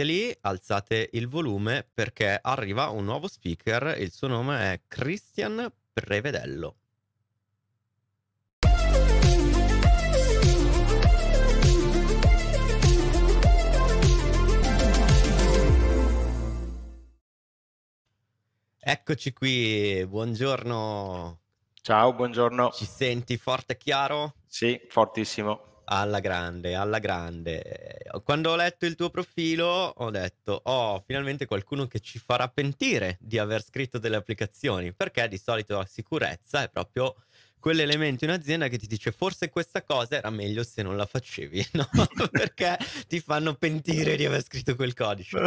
state lì, alzate il volume perché arriva un nuovo speaker, il suo nome è Christian Prevedello. Eccoci qui, buongiorno. Ciao, buongiorno. Ci senti forte e chiaro? Sì, fortissimo. Alla grande, alla grande. Quando ho letto il tuo profilo ho detto, oh, finalmente qualcuno che ci farà pentire di aver scritto delle applicazioni, perché di solito la sicurezza è proprio quell'elemento in azienda che ti dice forse questa cosa era meglio se non la facevi, no? Perché ti fanno pentire di aver scritto quel codice.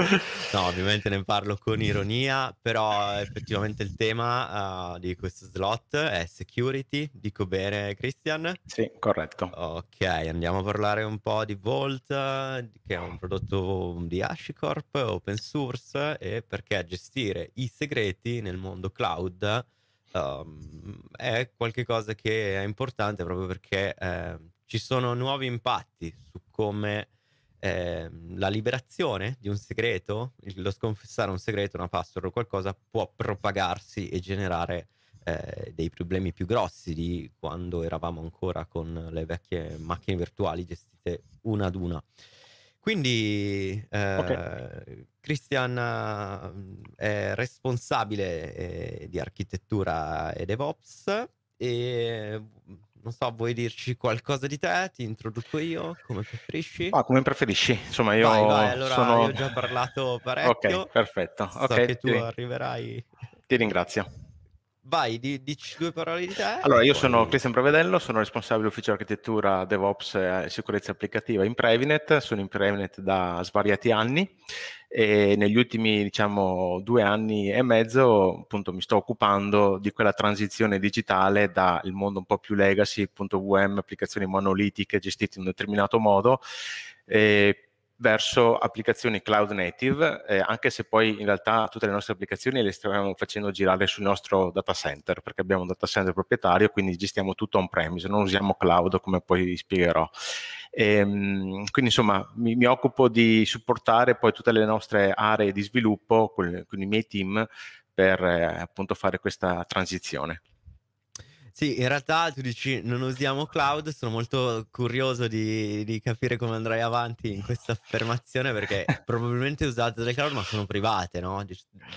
No, ovviamente ne parlo con ironia, però effettivamente il tema uh, di questo slot è security, dico bene Christian? Sì, corretto. Ok, andiamo a parlare un po' di Vault, che è un prodotto di HashiCorp, open source, e perché gestire i segreti nel mondo cloud um, è qualcosa che è importante proprio perché eh, ci sono nuovi impatti su come eh, la liberazione di un segreto, lo sconfessare un segreto, una password o qualcosa può propagarsi e generare eh, dei problemi più grossi di quando eravamo ancora con le vecchie macchine virtuali gestite una ad una. Quindi eh, okay. Christian è responsabile eh, di architettura e DevOps e non so, vuoi dirci qualcosa di te? Ti introduco io, come preferisci? Ah, come preferisci, insomma io vai, vai, allora sono... io ho già parlato parecchio. Ok, perfetto. So okay, che tu ti... arriverai. Ti ringrazio. Vai, di, dici due parole di te. Allora, io sono Cristian Prevedello, sono responsabile ufficio architettura DevOps e sicurezza applicativa in Previnet, sono in Previnet da svariati anni e negli ultimi, diciamo, due anni e mezzo, appunto, mi sto occupando di quella transizione digitale dal mondo un po' più legacy, appunto, VM, applicazioni monolitiche gestite in un determinato modo, eh, verso applicazioni cloud native, eh, anche se poi in realtà tutte le nostre applicazioni le stiamo facendo girare sul nostro data center, perché abbiamo un data center proprietario, quindi gestiamo tutto on-premise, non usiamo cloud come poi spiegherò. E, ehm, quindi insomma mi, mi, occupo di supportare poi tutte le nostre aree di sviluppo con, con i miei team per eh, appunto fare questa transizione. Sì, in realtà tu dici non usiamo cloud, sono molto curioso di, di capire come andrai avanti in questa affermazione perché probabilmente usate delle cloud ma sono private, no?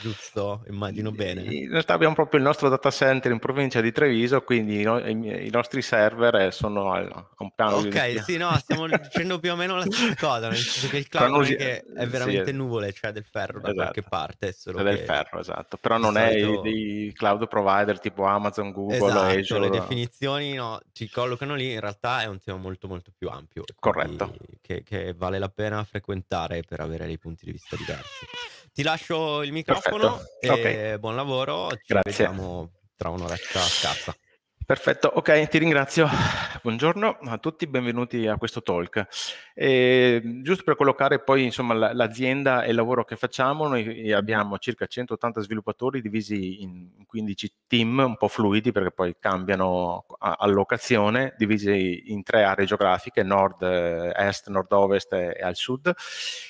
Giusto? Immagino bene. In realtà abbiamo proprio il nostro data center in provincia di Treviso, quindi i, i nostri server sono a un piano Ok, di... sì, no, stiamo dicendo più o meno la stessa cosa, nel senso che il cloud non è, che è veramente sì, nuvole, cioè del ferro da esatto. qualche parte. Solo è del ferro, esatto, però non solito... è dei cloud provider tipo Amazon, Google, esatto. Cioè, le definizioni no, ci collocano lì, in realtà è un tema molto molto più ampio. Corretto. Che, che, vale la pena frequentare per avere dei punti di vista diversi. Ti lascio il microfono Perfetto. e okay. buon lavoro. Ci Grazie. vediamo tra un'oretta scarsa. Perfetto, ok, ti ringrazio. Buongiorno a tutti, benvenuti a questo talk. E, giusto per collocare poi insomma, l'azienda e il lavoro che facciamo, noi abbiamo circa 180 sviluppatori divisi in 15 team un po' fluidi perché poi cambiano allocazione, divisi in tre aree geografiche, nord, est, nord-ovest e al sud.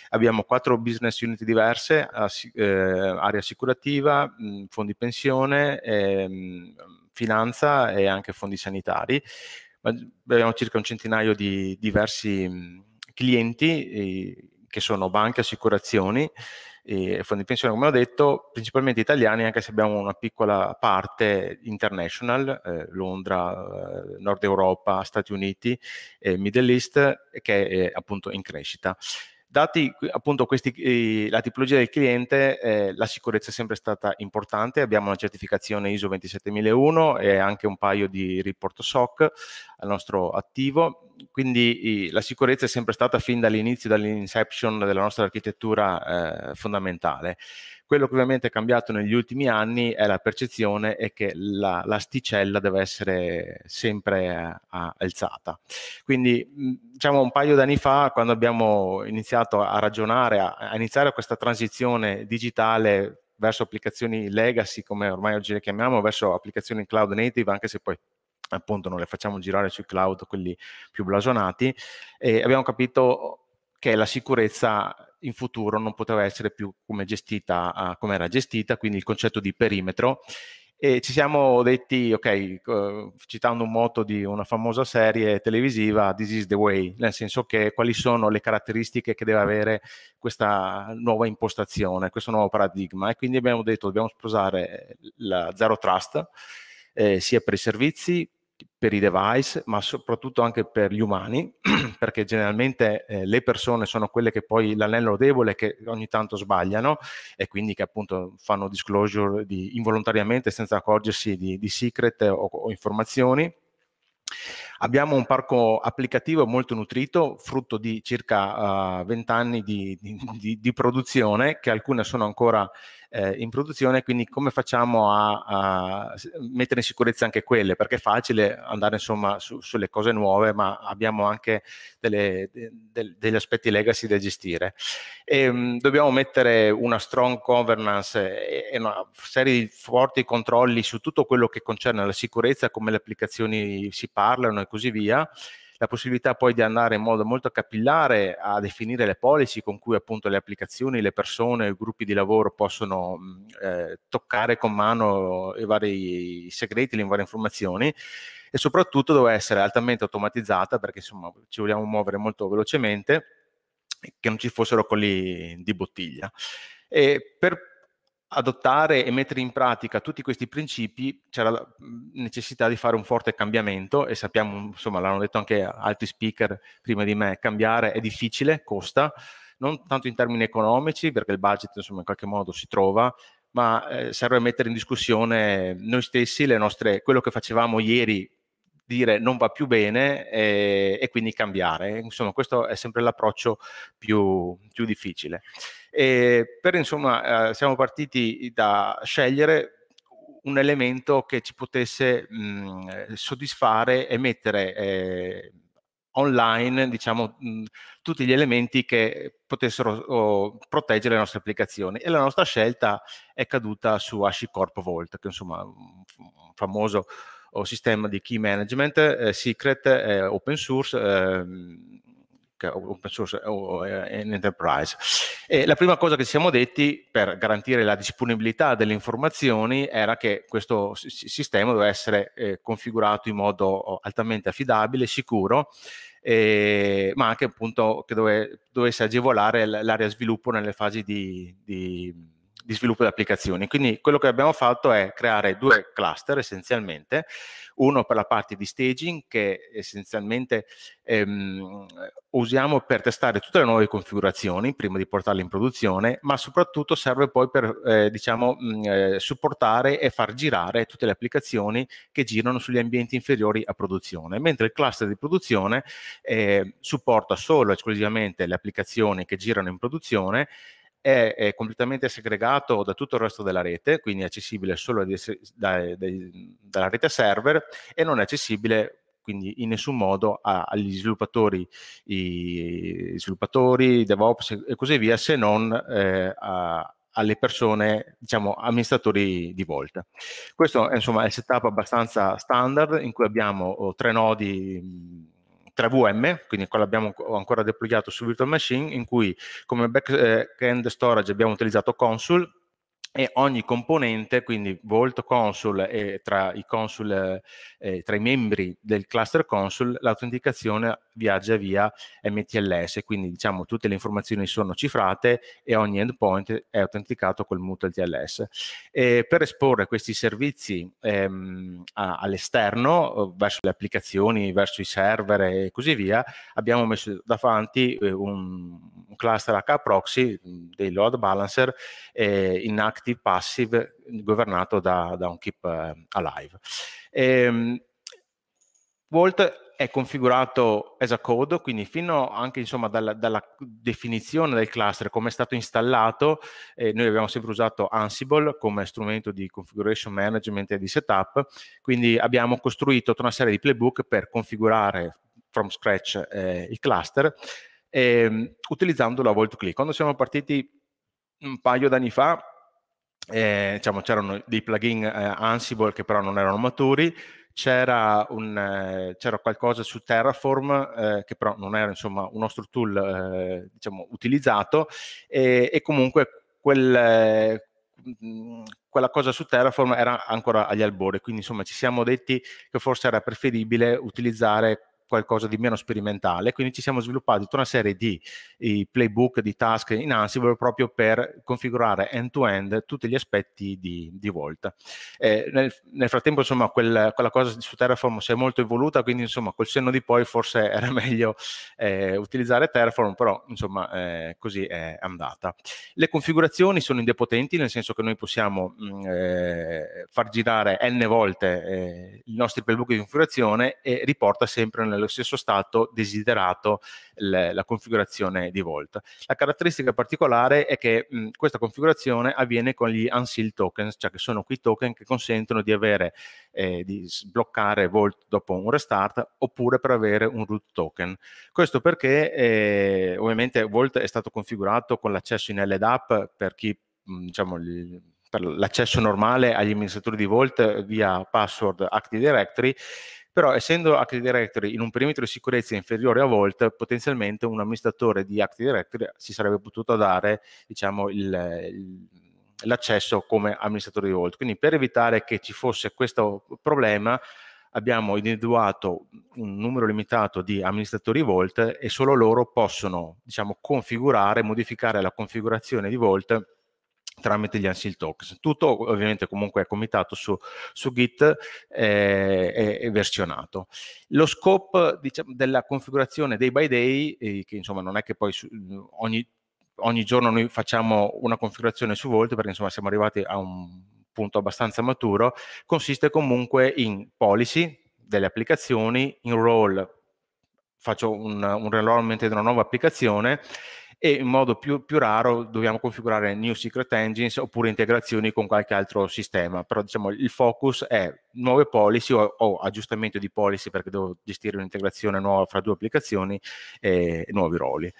Abbiamo quattro business unit diverse, eh, area assicurativa, fondi pensione, eh, finanza e anche fondi sanitari. Abbiamo circa un centinaio di diversi clienti eh, che sono banche, assicurazioni e fondi di pensione, come ho detto, principalmente italiani, anche se abbiamo una piccola parte international, eh, Londra, eh, Nord Europa, Stati Uniti e Middle East, che è appunto in crescita. Dati appunto questi, la tipologia del cliente, eh, la sicurezza è sempre stata importante, abbiamo una certificazione ISO 27001 e anche un paio di report SOC al nostro attivo, quindi la sicurezza è sempre stata fin dall'inizio, dall'inception della nostra architettura eh, fondamentale. Quello che ovviamente è cambiato negli ultimi anni è la percezione e che la, l'asticella deve essere sempre alzata. Quindi diciamo un paio d'anni fa, quando abbiamo iniziato a ragionare, a, a iniziare questa transizione digitale verso applicazioni legacy, come ormai oggi le chiamiamo, verso applicazioni cloud native, anche se poi appunto non le facciamo girare sui cloud, quelli più blasonati, e abbiamo capito che la sicurezza in futuro non poteva essere più come gestita, come era gestita, quindi il concetto di perimetro e ci siamo detti, ok, citando un motto di una famosa serie televisiva, This is the way, nel senso che quali sono le caratteristiche che deve avere questa nuova impostazione, questo nuovo paradigma. E quindi abbiamo detto, dobbiamo sposare la Zero Trust, eh, sia per i servizi, per i device, ma soprattutto anche per gli umani, perché generalmente eh, le persone sono quelle che poi l'anello debole che ogni tanto sbagliano e quindi che appunto fanno disclosure di, involontariamente senza accorgersi di, di secret o, o informazioni. Abbiamo un parco applicativo molto nutrito, frutto di circa uh, 20 anni di, di, di, produzione, che alcune sono ancora eh, in produzione, quindi come facciamo a, a, mettere in sicurezza anche quelle? Perché è facile andare insomma su, sulle cose nuove, ma abbiamo anche delle, de, degli aspetti legacy da gestire. E, um, dobbiamo mettere una strong governance e, e una serie di forti controlli su tutto quello che concerne la sicurezza, come le applicazioni si parlano e così via la possibilità poi di andare in modo molto capillare a definire le policy con cui appunto le applicazioni, le persone, i gruppi di lavoro possono eh, toccare con mano i vari segreti, le varie informazioni e soprattutto deve essere altamente automatizzata perché insomma ci vogliamo muovere molto velocemente che non ci fossero colli di bottiglia. E per adottare e mettere in pratica tutti questi principi c'era la necessità di fare un forte cambiamento e sappiamo, insomma, l'hanno detto anche altri speaker prima di me, cambiare è difficile, costa, non tanto in termini economici, perché il budget insomma in qualche modo si trova, ma eh, serve mettere in discussione noi stessi, le nostre, quello che facevamo ieri dire non va più bene e, e quindi cambiare. Insomma, questo è sempre l'approccio più, più difficile. E per insomma, eh, siamo partiti da scegliere un elemento che ci potesse mh, soddisfare e mettere eh, online diciamo, mh, tutti gli elementi che potessero oh, proteggere le nostre applicazioni e la nostra scelta è caduta su HashiCorp Vault che insomma un famoso o sistema di key management, eh, secret, eh, open source, ehm, open source eh, in enterprise. E la prima cosa che ci siamo detti per garantire la disponibilità delle informazioni era che questo sistema doveva essere eh, configurato in modo altamente affidabile, sicuro, eh, ma anche appunto che dove, dovesse agevolare l'area sviluppo nelle fasi di, di di sviluppo di applicazioni. Quindi quello che abbiamo fatto è creare due cluster essenzialmente, uno per la parte di staging che essenzialmente ehm, usiamo per testare tutte le nuove configurazioni prima di portarle in produzione, ma soprattutto serve poi per eh, diciamo, mh, eh, supportare e far girare tutte le applicazioni che girano sugli ambienti inferiori a produzione, mentre il cluster di produzione eh, supporta solo e esclusivamente le applicazioni che girano in produzione è, è, completamente segregato da tutto il resto della rete, quindi è accessibile solo da, da, dalla rete server e non è accessibile quindi in nessun modo agli sviluppatori, sviluppatori, DevOps e così via, se non eh, a, alle persone, diciamo, amministratori di Volt. Questo è insomma il setup abbastanza standard in cui abbiamo oh, tre nodi 3VM, quindi quello abbiamo ancora deployato su Virtual Machine, in cui come back-end storage abbiamo utilizzato Consul e ogni componente, quindi Vault Consul e tra i, consul, eh, tra i membri del cluster consul, l'autenticazione viaggia via MTLS, quindi diciamo tutte le informazioni sono cifrate e ogni endpoint è autenticato col mutual TLS. E per esporre questi servizi ehm, all'esterno, verso le applicazioni, verso i server e così via, abbiamo messo davanti eh, un, un, cluster HProxy dei load balancer eh, in active passive governato da, da un keep eh, alive. Ehm, Vault è configurato as a code, quindi fino anche insomma dalla, dalla definizione del cluster, come è stato installato, eh, noi abbiamo sempre usato Ansible come strumento di configuration management e di setup, quindi abbiamo costruito tutta una serie di playbook per configurare from scratch eh, il cluster eh, utilizzando la Vault Click. Quando siamo partiti un paio d'anni fa, eh, diciamo, c'erano dei plugin eh, Ansible che però non erano maturi, c'era, un, eh, c'era qualcosa su Terraform eh, che però non era insomma un nostro tool eh, diciamo, utilizzato e, e comunque quel, quella cosa su Terraform era ancora agli albori, quindi insomma ci siamo detti che forse era preferibile utilizzare qualcosa di meno sperimentale, quindi ci siamo sviluppati tutta una serie di playbook, di task in Ansible proprio per configurare end-to-end tutti gli aspetti di, di Volt. Eh, nel, nel, frattempo insomma quel, quella cosa su Terraform si è molto evoluta, quindi insomma col senno di poi forse era meglio eh, utilizzare Terraform, però insomma eh, così è andata. Le configurazioni sono indepotenti, nel senso che noi possiamo mh, mm, eh, far girare n volte eh, i nostri playbook di configurazione e riporta sempre nel nello stesso stato desiderato le, la configurazione di Volt. La caratteristica particolare è che mh, questa configurazione avviene con gli unseal tokens, cioè che sono quei token che consentono di avere eh, di sbloccare Volt dopo un restart oppure per avere un root token. Questo perché eh, ovviamente Volt è stato configurato con l'accesso in LDAP per chi diciamo per l'accesso normale agli amministratori di Volt via password Active Directory però essendo Active Directory in un perimetro di sicurezza inferiore a Volt, potenzialmente un amministratore di Active Directory si sarebbe potuto dare diciamo, il, il, l'accesso come amministratore di Volt. Quindi per evitare che ci fosse questo problema, abbiamo individuato un numero limitato di amministratori Volt e solo loro possono diciamo, configurare, modificare la configurazione di Volt tramite gli Ansil Tokens. Tutto ovviamente comunque è commitato su, su Git eh, e, e, versionato. Lo scope diciamo, della configurazione day by day, eh, che insomma non è che poi su, ogni, ogni, giorno noi facciamo una configurazione su Volt, perché insomma siamo arrivati a un punto abbastanza maturo, consiste comunque in policy delle applicazioni, in role, faccio un, un una nuova applicazione e in modo più, più, raro dobbiamo configurare new secret engines oppure integrazioni con qualche altro sistema, però diciamo il focus è nuove policy o, o aggiustamento di policy perché devo gestire un'integrazione nuova fra due applicazioni e, nuovi ruoli.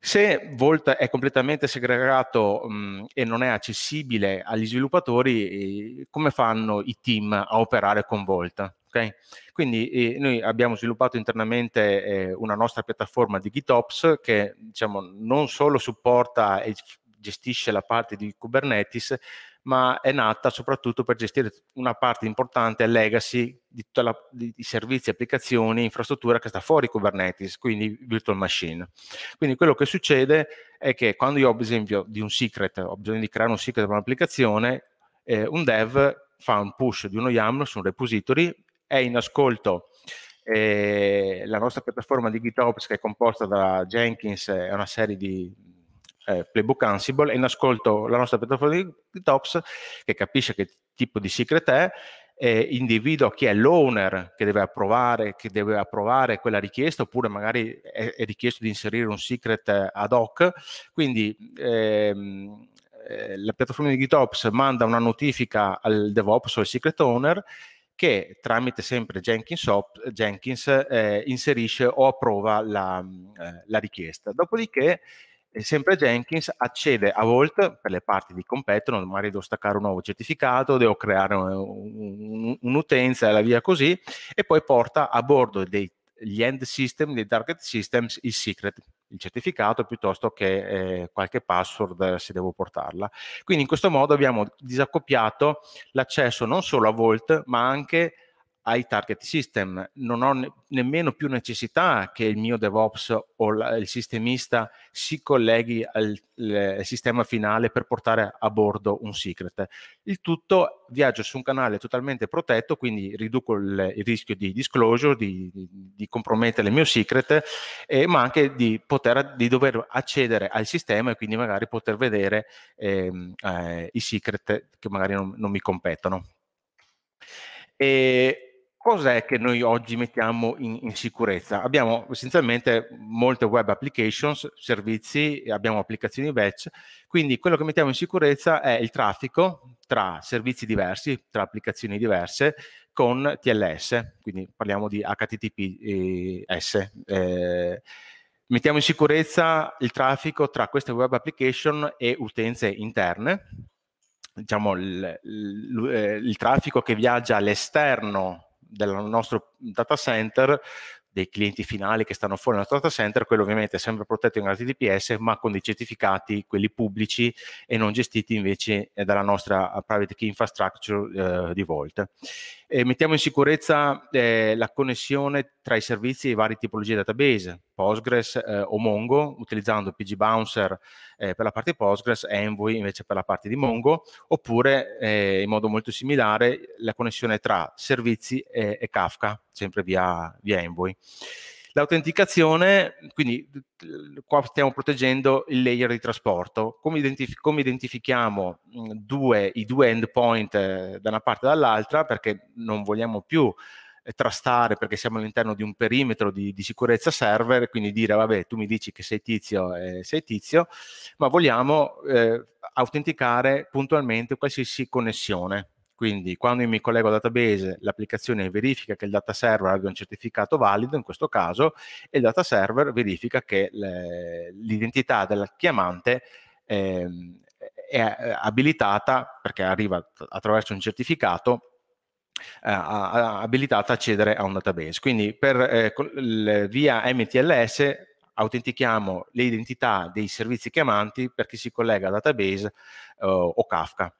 Se Volt è completamente segregato mh, e non è accessibile agli sviluppatori, eh, come fanno i team a operare con Volt? Okay? Quindi eh, noi abbiamo sviluppato internamente eh, una nostra piattaforma di GitOps che diciamo, non solo supporta e gestisce la parte di Kubernetes, ma è nata soprattutto per gestire una parte importante legacy di tutti i servizi, applicazioni, infrastruttura che sta fuori Kubernetes, quindi virtual machine. Quindi quello che succede è che quando io ho bisogno di un secret, ho bisogno di creare un secret per un'applicazione, eh, un dev fa un push di uno YAML su un repository, è in ascolto eh, la nostra piattaforma di GitOps che è composta da Jenkins e una serie di eh, playbook Ansible, è in ascolto la nostra piattaforma di GitOps che capisce che tipo di secret è, eh, individua chi è l'owner che deve approvare, che deve approvare quella richiesta, oppure magari è, è richiesto di inserire un secret ad hoc. Quindi ehm, eh, la piattaforma di GitOps manda una notifica al DevOps o al secret owner che tramite sempre Jenkins, op, Jenkins eh, inserisce o approva la, eh, la richiesta. Dopodiché eh, sempre Jenkins accede a Vault per le parti di competono, magari devo staccare un nuovo certificato, devo creare un'utenza un, un, e la via così, e poi porta a bordo dei gli end system, dei target systems, il secret, il certificato piuttosto che eh, qualche password se devo portarla. Quindi in questo modo abbiamo disaccoppiato l'accesso non solo a Vault, ma anche ai target system. Non ho ne- nemmeno più necessità che il mio DevOps o la- il sistemista si colleghi al l- sistema finale per portare a bordo un secret. Il tutto viaggio su un canale totalmente protetto, quindi riduco il, il rischio di disclosure, di, di, di, compromettere il mio secret, eh, ma anche di, poter, di dover accedere al sistema e quindi magari poter vedere ehm, eh, i secret che magari non, non mi competono. E cos'è che noi oggi mettiamo in, in, sicurezza? Abbiamo essenzialmente molte web applications, servizi, abbiamo applicazioni batch, quindi quello che mettiamo in sicurezza è il traffico tra servizi diversi, tra applicazioni diverse, con TLS, quindi parliamo di HTTPS. Eh, mettiamo in sicurezza il traffico tra queste web application e utenze interne, diciamo il, il, il traffico che viaggia all'esterno del nostro data center dei clienti finali che stanno fuori dal nostro data center, quello ovviamente è sempre protetto in HTTPS, ma con dei certificati, quelli pubblici e non gestiti invece eh, dalla nostra private key infrastructure eh, di Vault. E mettiamo in sicurezza eh, la connessione tra i servizi e i vari tipologie di database, Postgres eh, o Mongo, utilizzando PG Bouncer eh, per la parte Postgres, Envoy invece per la parte di Mongo, oppure eh, in modo molto similare la connessione tra servizi e, e Kafka, sempre via, via Envoy. L'autenticazione, quindi qua stiamo proteggendo il layer di trasporto. Come, identif come identifichiamo due, i due endpoint eh, da una parte e dall'altra, perché non vogliamo più trastare perché siamo all'interno di un perimetro di, di, sicurezza server, quindi dire vabbè tu mi dici che sei tizio e sei tizio, ma vogliamo eh, autenticare puntualmente qualsiasi connessione. Quindi quando io mi collego al database, l'applicazione verifica che il data server abbia un certificato valido, in questo caso, e il data server verifica che l'identità del chiamante eh, è abilitata, perché arriva attraverso un certificato, abilitata a accedere a un database. Quindi per, eh, via MTLS autentichiamo le identità dei servizi chiamanti per chi si collega al database eh, o Kafka.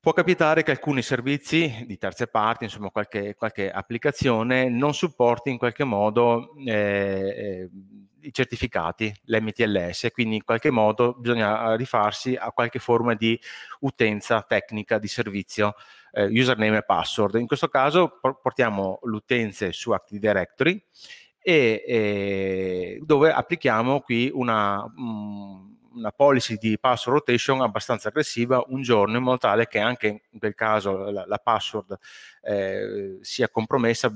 Può capitare che alcuni servizi di terze parti, insomma qualche, qualche applicazione, non supporti in qualche modo eh, eh i certificati, l'MTLS, quindi in qualche modo bisogna rifarsi a qualche forma di utenza tecnica di servizio, eh, username e password. In questo caso portiamo l'utenza su Active Directory e, e dove applichiamo qui una... Um, una policy di password rotation abbastanza aggressiva un giorno in modo tale che anche in quel caso la, la password eh, sia compromessa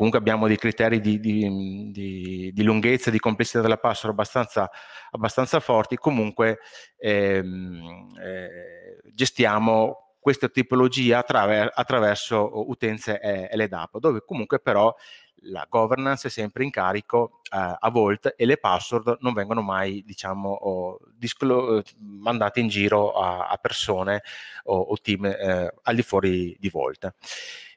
comunque abbiamo dei criteri di, di, di, di lunghezza di complessità della password abbastanza, abbastanza forti, comunque ehm, eh, gestiamo questa tipologia attraver attraverso utenze LDAP, dove comunque però la governance è sempre in carico eh, a Volt e le password non vengono mai diciamo, mandate in giro a, a persone o, o team eh, al di fuori di Volt.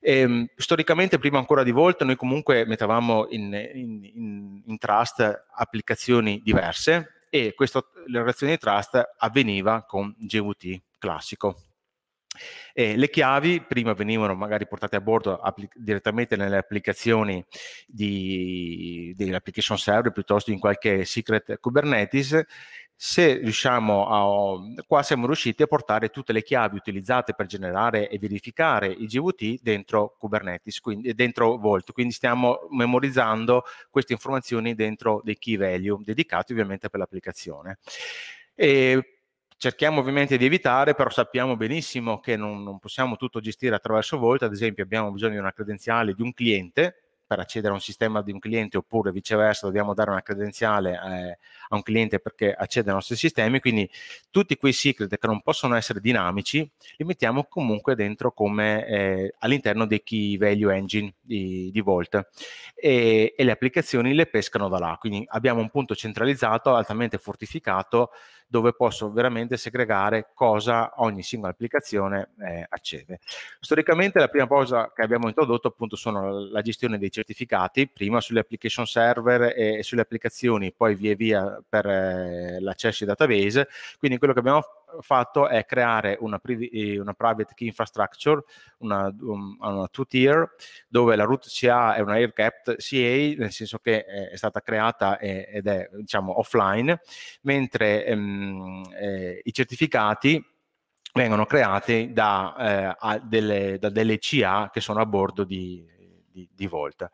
E, ehm, storicamente, prima ancora di Volt, noi comunque mettevamo in, in, in, in trust applicazioni diverse e questa relazione di trust avveniva con GVT classico. Eh, le chiavi prima venivano magari portate a bordo direttamente nelle applicazioni di, dell'application server piuttosto in qualche secret Kubernetes. Se riusciamo a, qua siamo riusciti a portare tutte le chiavi utilizzate per generare e verificare i GVT dentro Kubernetes, quindi dentro Vault, quindi stiamo memorizzando queste informazioni dentro dei key value dedicati ovviamente per l'applicazione. E cerchiamo ovviamente di evitare, però sappiamo benissimo che non, non possiamo tutto gestire attraverso Volt, ad esempio abbiamo bisogno di una credenziale di un cliente per accedere a un sistema di un cliente oppure viceversa dobbiamo dare una credenziale eh, a un cliente perché accede ai nostri sistemi, quindi tutti quei secret che non possono essere dinamici li mettiamo comunque dentro come eh, all'interno dei key value engine di, di Volt. E, e le applicazioni le pescano da là, quindi abbiamo un punto centralizzato altamente fortificato dove posso veramente segregare cosa ogni singola applicazione eh, accede. Storicamente la prima cosa che abbiamo introdotto appunto sono la gestione dei certificati, prima sulle application server e, sulle applicazioni, poi via via per eh, l'accesso ai database, quindi quello che abbiamo fatto è creare una, privi, una private key infrastructure, una, una two-tier, dove la root CA è una air-capped CA, nel senso che è stata creata ed è diciamo offline, mentre ehm, eh, i certificati vengono creati da, eh, delle, da, delle, CA che sono a bordo di, di, di Volt.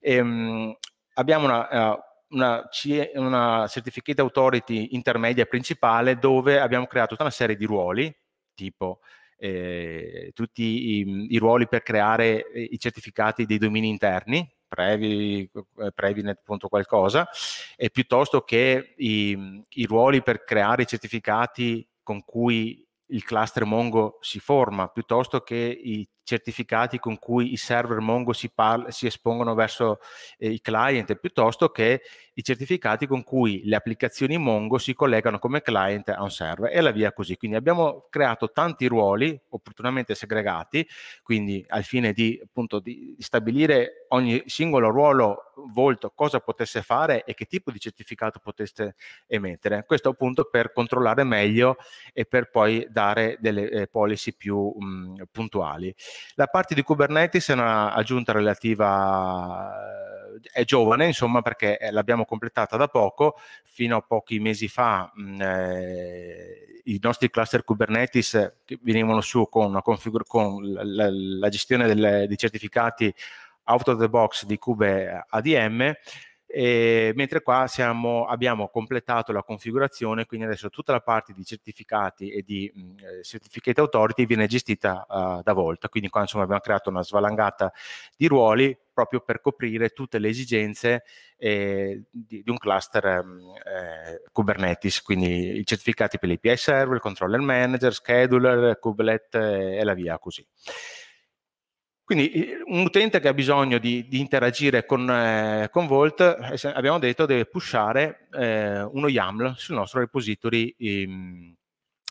Ehm, abbiamo una, uh, una, una Certificate Authority intermedia principale dove abbiamo creato tutta una serie di ruoli, tipo eh, tutti i, i, ruoli per creare i certificati dei domini interni, Previ, eh, Previnet qualcosa, e piuttosto che i, i ruoli per creare i certificati con cui il cluster Mongo si forma, piuttosto che i certificati con cui i server Mongo si, parla, si espongono verso eh, i client, piuttosto che i certificati con cui le applicazioni Mongo si collegano come client a un server e la via così. Quindi abbiamo creato tanti ruoli opportunamente segregati, quindi al fine di, appunto, di stabilire ogni singolo ruolo Volt cosa potesse fare e che tipo di certificato potesse emettere. Questo appunto per controllare meglio e per poi dare delle eh, policy più mh, puntuali. La parte di Kubernetes è una aggiunta relativa, eh, è giovane insomma perché eh, l'abbiamo completata da poco, fino a pochi mesi fa mm, eh, i nostri cluster Kubernetes venivano su con, con la, la, gestione delle, dei certificati out of the box di Kube ADM e, mentre qua siamo, abbiamo completato la configurazione, quindi adesso tutta la parte di certificati e di mh, eh, Certificate Authority viene gestita uh, da Volta, quindi qua insomma abbiamo creato una svalangata di ruoli proprio per coprire tutte le esigenze eh, di, di, un cluster eh, Kubernetes, quindi i certificati per l'API server, il controller manager, scheduler, kubelet eh, e la via così. Quindi un utente che ha bisogno di, di interagire con, eh, con, Vault, eh, abbiamo detto, deve pushare eh, uno YAML sul nostro repository in,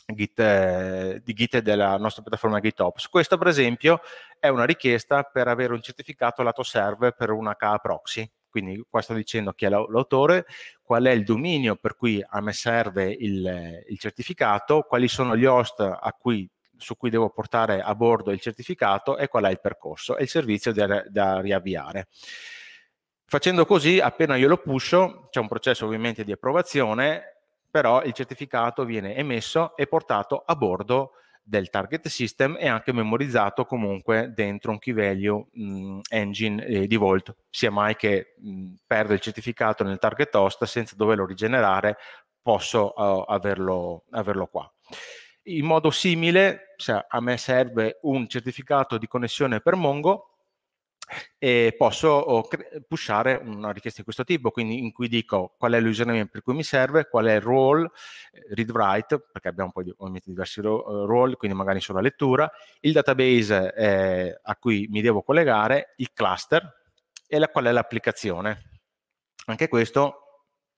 Git, eh, di Git della nostra piattaforma GitOps. Questa, per esempio, è una richiesta per avere un certificato lato server per una KA proxy. Quindi qua sto dicendo chi è l'autore, qual è il dominio per cui a me serve il, il certificato, quali sono gli host a cui su cui devo portare a bordo il certificato e qual è il percorso e il servizio da, da riavviare. Facendo così, appena io lo pusho, c'è un processo ovviamente di approvazione, però il certificato viene emesso e portato a bordo del target system e anche memorizzato comunque dentro un key value mh, engine eh, di Vault, sia mai che mh, perdo il certificato nel target host senza doverlo rigenerare, posso uh, averlo, averlo qua. In modo simile, se a me serve un certificato di connessione per Mongo, e posso pushare una richiesta di questo tipo, quindi in cui dico qual è l'username per cui mi serve, qual è il role, eh, read write, perché abbiamo poi ovviamente diversi role, quindi magari solo la lettura, il database eh, a cui mi devo collegare, il cluster e la, qual è l'applicazione. Anche questo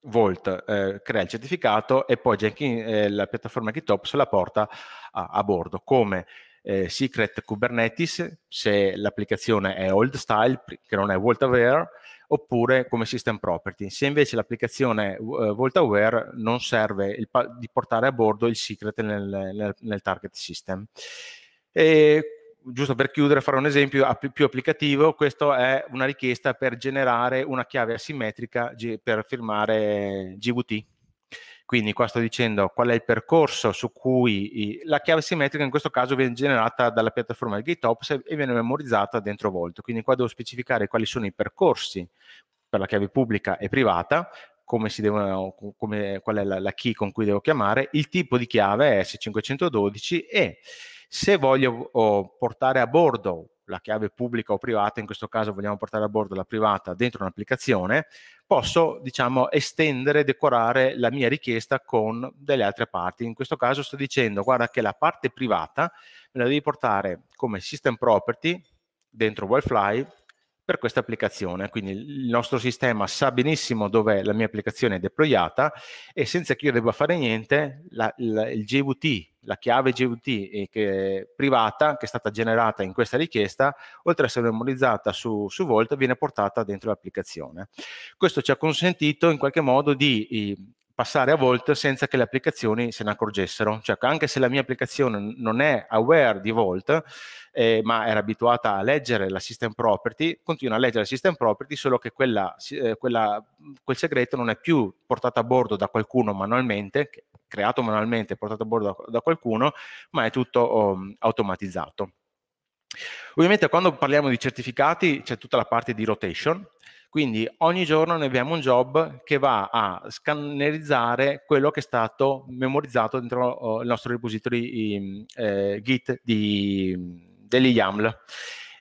Volt eh, crea il certificato e poi Jenkins, eh, la piattaforma GitOps la porta a, a bordo come eh, Secret Kubernetes se l'applicazione è old style, che non è Vault Aware, oppure come system property. Se invece l'applicazione è uh, Vault Aware non serve il, di portare a bordo il secret nel, nel, nel target system. E giusto per chiudere, fare un esempio più applicativo, questa è una richiesta per generare una chiave asimmetrica per firmare GVT. Quindi qua sto dicendo qual è il percorso su cui la chiave asimmetrica in questo caso viene generata dalla piattaforma di GitOps e viene memorizzata dentro Volt. Quindi qua devo specificare quali sono i percorsi per la chiave pubblica e privata, come si devono, come, qual è la, la key con cui devo chiamare, il tipo di chiave è S512 e se voglio portare a bordo la chiave pubblica o privata, in questo caso vogliamo portare a bordo la privata dentro un'applicazione, posso diciamo estendere, decorare la mia richiesta con delle altre parti. In questo caso sto dicendo guarda che la parte privata me la devi portare come system property dentro Wildfly per questa applicazione. Quindi il nostro sistema sa benissimo dove la mia applicazione è deployata e senza che io debba fare niente, la, la, il JVT, la chiave JVT che privata che è stata generata in questa richiesta, oltre ad essere memorizzata su, su Volt, viene portata dentro l'applicazione. Questo ci ha consentito in qualche modo di passare a Volt senza che le applicazioni se ne accorgessero. Cioè, anche se la mia applicazione non è aware di Volt, eh, ma era abituata a leggere la system property, continua a leggere la system property, solo che quella, eh, quella, quel segreto non è più portato a bordo da qualcuno manualmente, creato manualmente, portato a bordo da, da qualcuno, ma è tutto um, automatizzato. Ovviamente quando parliamo di certificati c'è tutta la parte di rotation, quindi ogni giorno noi abbiamo un job che va a scannerizzare quello che è stato memorizzato dentro oh, il nostro repository eh, Git di, degli YAML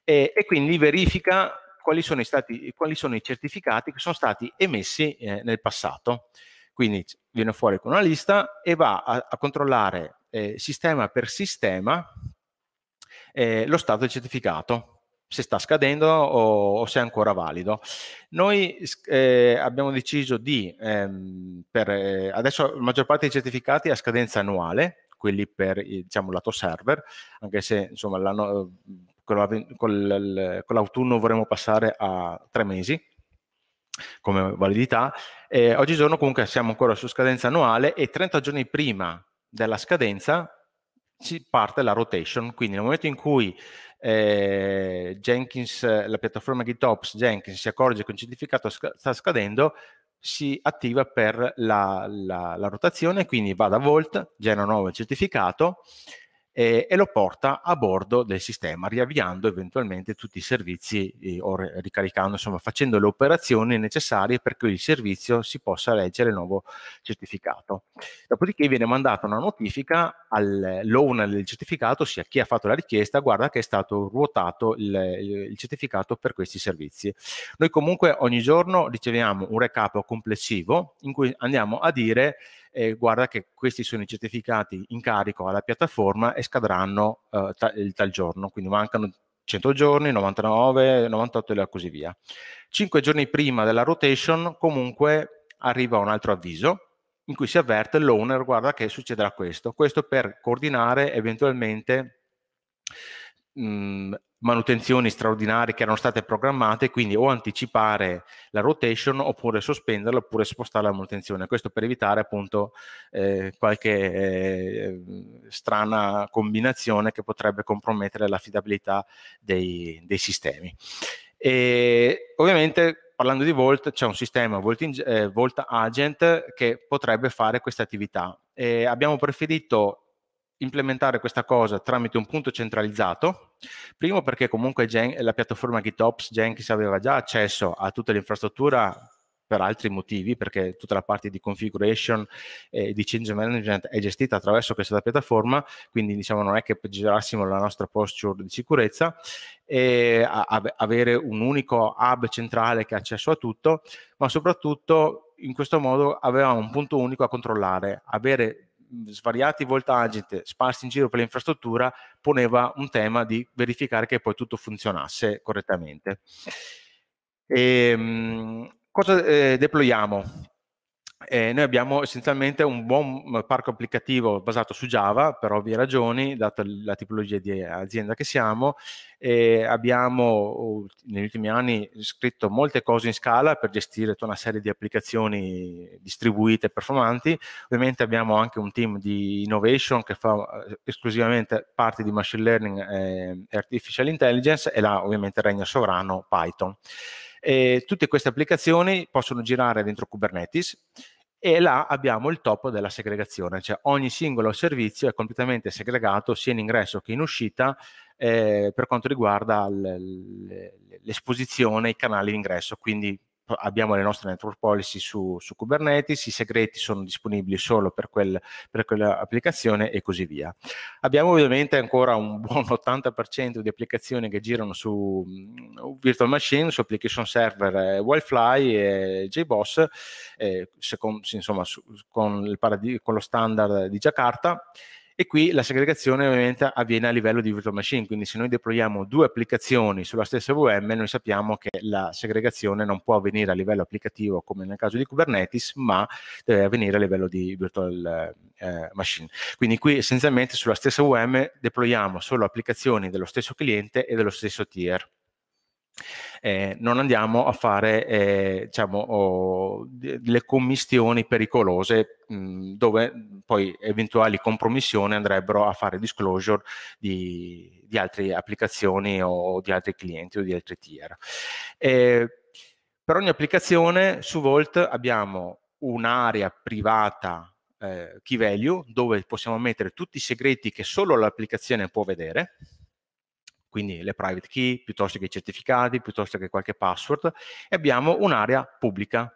e, e, quindi verifica quali sono, stati, quali sono, i certificati che sono stati emessi eh, nel passato. Quindi viene fuori con una lista e va a, a controllare eh, sistema per sistema eh, lo stato del certificato se sta scadendo o, o se è ancora valido. Noi eh, abbiamo deciso di, ehm, per, eh, adesso la maggior parte dei certificati è a scadenza annuale, quelli per diciamo, lato server, anche se insomma l'anno, con, con, l'autunno vorremmo passare a tre mesi come validità. Eh, oggigiorno comunque siamo ancora su scadenza annuale e 30 giorni prima della scadenza si parte la rotation, quindi nel momento in cui eh, Jenkins, la piattaforma GitOps Jenkins si accorge che un certificato sc- sta scadendo, si attiva per la, la, la rotazione, quindi va da Vault, genera un nuovo certificato eh, e lo porta a bordo del sistema, riavviando eventualmente tutti i servizi eh, o ricaricando, insomma, facendo le operazioni necessarie perché il servizio si possa leggere il nuovo certificato. Dopodiché viene mandata una notifica all'owner del certificato, sia chi ha fatto la richiesta, guarda che è stato ruotato il, il certificato per questi servizi. Noi comunque ogni giorno riceviamo un recap complessivo in cui andiamo a dire eh, guarda che questi sono i certificati in carico alla piattaforma e scadranno eh, ta- il tal giorno, quindi mancano 100 giorni, 99, 98 e così via. Cinque giorni prima della rotation comunque arriva un altro avviso in cui si avverte l'owner, guarda che succederà questo, questo per coordinare eventualmente mh, manutenzioni straordinarie che erano state programmate, quindi o anticipare la rotation oppure sospenderla oppure spostare la manutenzione. Questo per evitare appunto eh, qualche eh, strana combinazione che potrebbe compromettere l'affidabilità dei, dei sistemi. E ovviamente parlando di Volt c'è un sistema Volt, eh, Volt Agent che potrebbe fare questa attività. E abbiamo preferito implementare questa cosa tramite un punto centralizzato, primo perché comunque Gen- la piattaforma GitOps Jenkins aveva già accesso a tutta l'infrastruttura per altri motivi, perché tutta la parte di configuration e di change management è gestita attraverso questa piattaforma, quindi diciamo non è che peggiorassimo la nostra posture di sicurezza, e a- avere un unico hub centrale che ha accesso a tutto, ma soprattutto in questo modo avevamo un punto unico a controllare, avere svariati voltaggi sparsi in giro per l'infrastruttura poneva un tema di verificare che poi tutto funzionasse correttamente. E, ehm, cosa eh, deployiamo? Eh, noi abbiamo essenzialmente un buon parco applicativo basato su Java, per ovvie ragioni, data la tipologia di azienda che siamo, e abbiamo negli ultimi anni scritto molte cose in scala per gestire tutta una serie di applicazioni distribuite e performanti. Ovviamente abbiamo anche un team di innovation che fa eh, esclusivamente parte di machine learning e artificial intelligence e là ovviamente regna sovrano Python. E tutte queste applicazioni possono girare dentro Kubernetes e là abbiamo il top della segregazione, cioè ogni singolo servizio è completamente segregato sia in ingresso che in uscita eh, per quanto riguarda l'esposizione ai canali di ingresso, quindi abbiamo le nostre network policy su, su, Kubernetes, i segreti sono disponibili solo per, quel, per quell'applicazione e così via. Abbiamo ovviamente ancora un buon 80% di applicazioni che girano su uh, virtual machine, su application server eh, Wi-Fi e JBoss, eh, secondo, insomma, su, con, parad- con lo standard di Jakarta e qui la segregazione ovviamente avviene a livello di virtual machine, quindi se noi deployiamo due applicazioni sulla stessa VM, noi sappiamo che la segregazione non può avvenire a livello applicativo come nel caso di Kubernetes, ma deve avvenire a livello di virtual eh, machine. Quindi qui essenzialmente sulla stessa VM deployiamo solo applicazioni dello stesso cliente e dello stesso tier eh, non andiamo a fare eh, diciamo, oh, delle commistioni pericolose mh, dove poi eventuali compromissioni andrebbero a fare disclosure di, di altre applicazioni o di altri clienti o di altri tier. Eh, per ogni applicazione su Volt abbiamo un'area privata eh, key value dove possiamo mettere tutti i segreti che solo l'applicazione può vedere quindi le private key, piuttosto che i certificati, piuttosto che qualche password, e abbiamo un'area pubblica,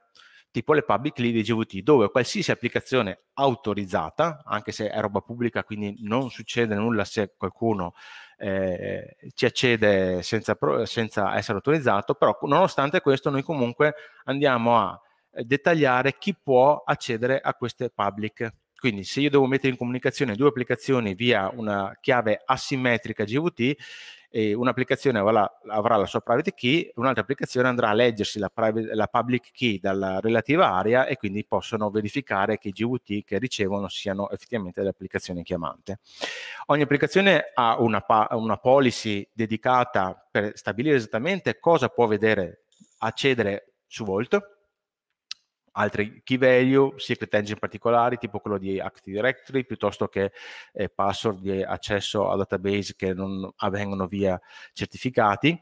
tipo le public key di GVT, dove qualsiasi applicazione autorizzata, anche se è roba pubblica, quindi non succede nulla se qualcuno eh, ci accede senza, senza essere autorizzato, però nonostante questo noi comunque andiamo a dettagliare chi può accedere a queste public. Quindi se io devo mettere in comunicazione due applicazioni via una chiave asimmetrica GVT, un'applicazione avrà, avrà, la sua private key, un'altra applicazione andrà a leggersi la, private, la, public key dalla relativa area e quindi possono verificare che i GVT che ricevono siano effettivamente le applicazioni chiamante. Ogni applicazione ha una, una policy dedicata per stabilire esattamente cosa può vedere, accedere su Volt, altri key value, secret engine particolari, tipo quello di Active Directory, piuttosto che eh, password di accesso a database che non avvengono via certificati.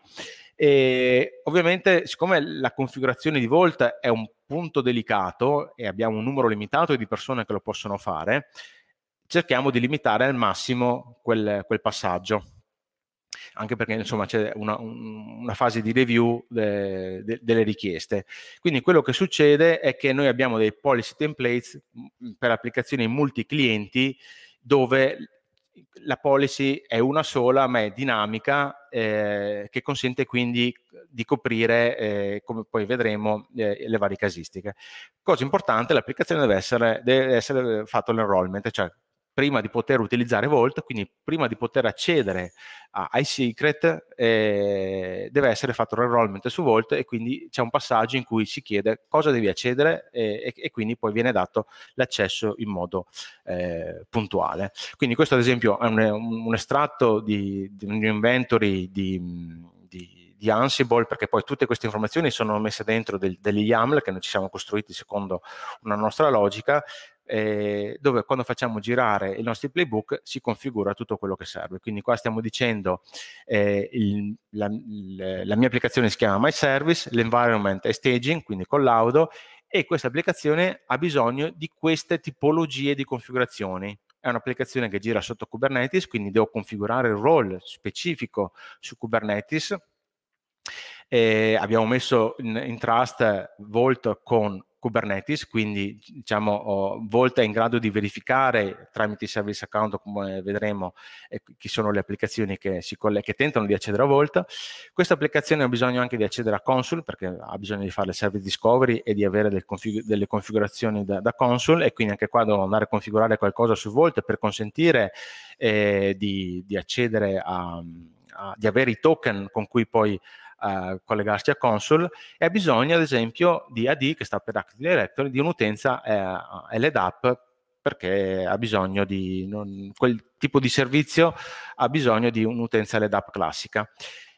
E ovviamente, siccome la configurazione di Volt è un punto delicato e abbiamo un numero limitato di persone che lo possono fare, cerchiamo di limitare al massimo quel, quel passaggio anche perché insomma c'è una, una, fase di review de, de, delle richieste. Quindi quello che succede è che noi abbiamo dei policy templates per applicazioni multi-clienti dove la policy è una sola ma è dinamica eh, che consente quindi di coprire, eh, come poi vedremo, eh, le varie casistiche. Cosa importante, l'applicazione deve essere, deve essere fatto l'enrollment, cioè prima di poter utilizzare Vault, quindi prima di poter accedere a iSecret, eh, deve essere fatto l'enrollment su Vault e quindi c'è un passaggio in cui si chiede cosa devi accedere e, e quindi poi viene dato l'accesso in modo eh, puntuale. Quindi questo ad esempio è un, un estratto di, di, un inventory di, di, di, Ansible perché poi tutte queste informazioni sono messe dentro del, degli YAML che noi ci siamo costruiti secondo una nostra logica eh, dove quando facciamo girare i nostri playbook si configura tutto quello che serve. Quindi qua stiamo dicendo eh, il, la, la, mia applicazione si chiama My Service, l'environment è staging, quindi con l'audo, e questa applicazione ha bisogno di queste tipologie di configurazioni. È un'applicazione che gira sotto Kubernetes, quindi devo configurare il role specifico su Kubernetes. Eh, abbiamo messo in, in trust Vault con Kubernetes, quindi diciamo oh, Volt è in grado di verificare tramite i service account, come vedremo, eh, chi sono le applicazioni che, che tentano di accedere a Volt. Questa applicazione ha bisogno anche di accedere a Consul, perché ha bisogno di fare il service discovery e di avere del config delle configurazioni da, da, Consul, e quindi anche qua devo andare a configurare qualcosa su Volt per consentire eh, di, di, accedere a, a, di avere i token con cui poi uh, collegarsi a console e ha bisogno ad esempio di AD che sta per Active Directory di un'utenza eh, LDAP perché ha bisogno di non, quel tipo di servizio ha bisogno di un'utenza LDAP classica.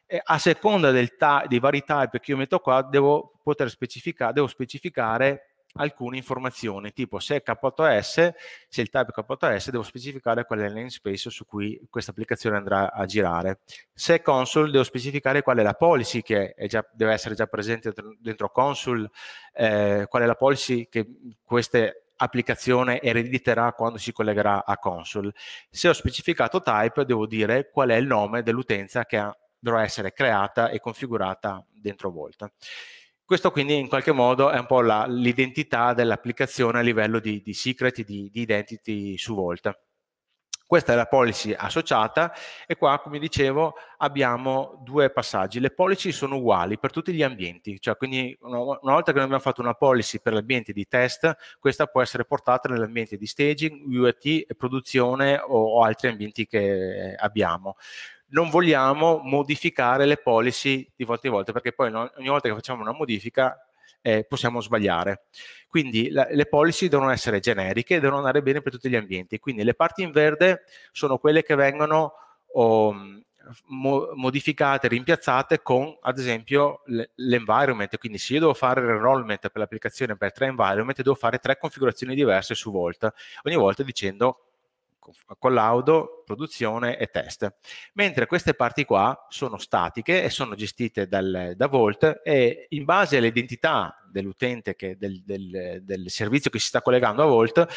E a seconda del dei vari type che io metto qua devo poter specificare, devo specificare alcune informazioni, tipo se è K8S, se il type è K8S, devo specificare qual è il namespace su cui questa applicazione andrà a girare. Se è console, devo specificare qual è la policy che già, deve essere già presente dentro console, eh, qual è la policy che queste applicazione erediterà quando si collegherà a console. Se ho specificato type, devo dire qual è il nome dell'utenza che dovrà essere creata e configurata dentro Volta. Questo quindi in qualche modo è un po' l'identità dell'applicazione a livello di, di secret, di, di identity su Volta. Questa è la policy associata e qua, come dicevo, abbiamo due passaggi. Le policy sono uguali per tutti gli ambienti, cioè quindi una volta che noi abbiamo fatto una policy per l'ambiente di test, questa può essere portata nell'ambiente di staging, UAT, produzione o, o altri ambienti che abbiamo non vogliamo modificare le policy di volta in volta, perché poi ogni volta che facciamo una modifica eh, possiamo sbagliare. Quindi la, le policy devono essere generiche e devono andare bene per tutti gli ambienti. Quindi le parti in verde sono quelle che vengono oh, mo, modificate, rimpiazzate con ad esempio l'environment. Quindi se io devo fare l'enrollment per l'applicazione per tre environment, devo fare tre configurazioni diverse su Volt, ogni volta dicendo collaudo, produzione e test. Mentre queste parti qua sono statiche e sono gestite dal, da Volt e in base all'identità dell'utente, del, del, del, servizio che si sta collegando a Volt,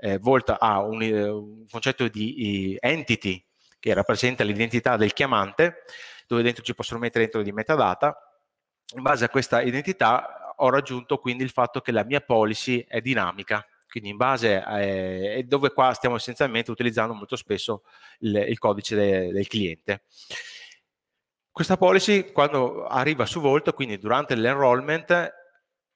eh, Volt ha un, un concetto di entity che rappresenta l'identità del chiamante, dove dentro ci possono mettere dentro di metadata. In base a questa identità ho raggiunto quindi il fatto che la mia policy è dinamica, quindi in base a, eh, dove qua stiamo essenzialmente utilizzando molto spesso il, il codice de, del cliente. Questa policy quando arriva su Volt, quindi durante l'enrollment,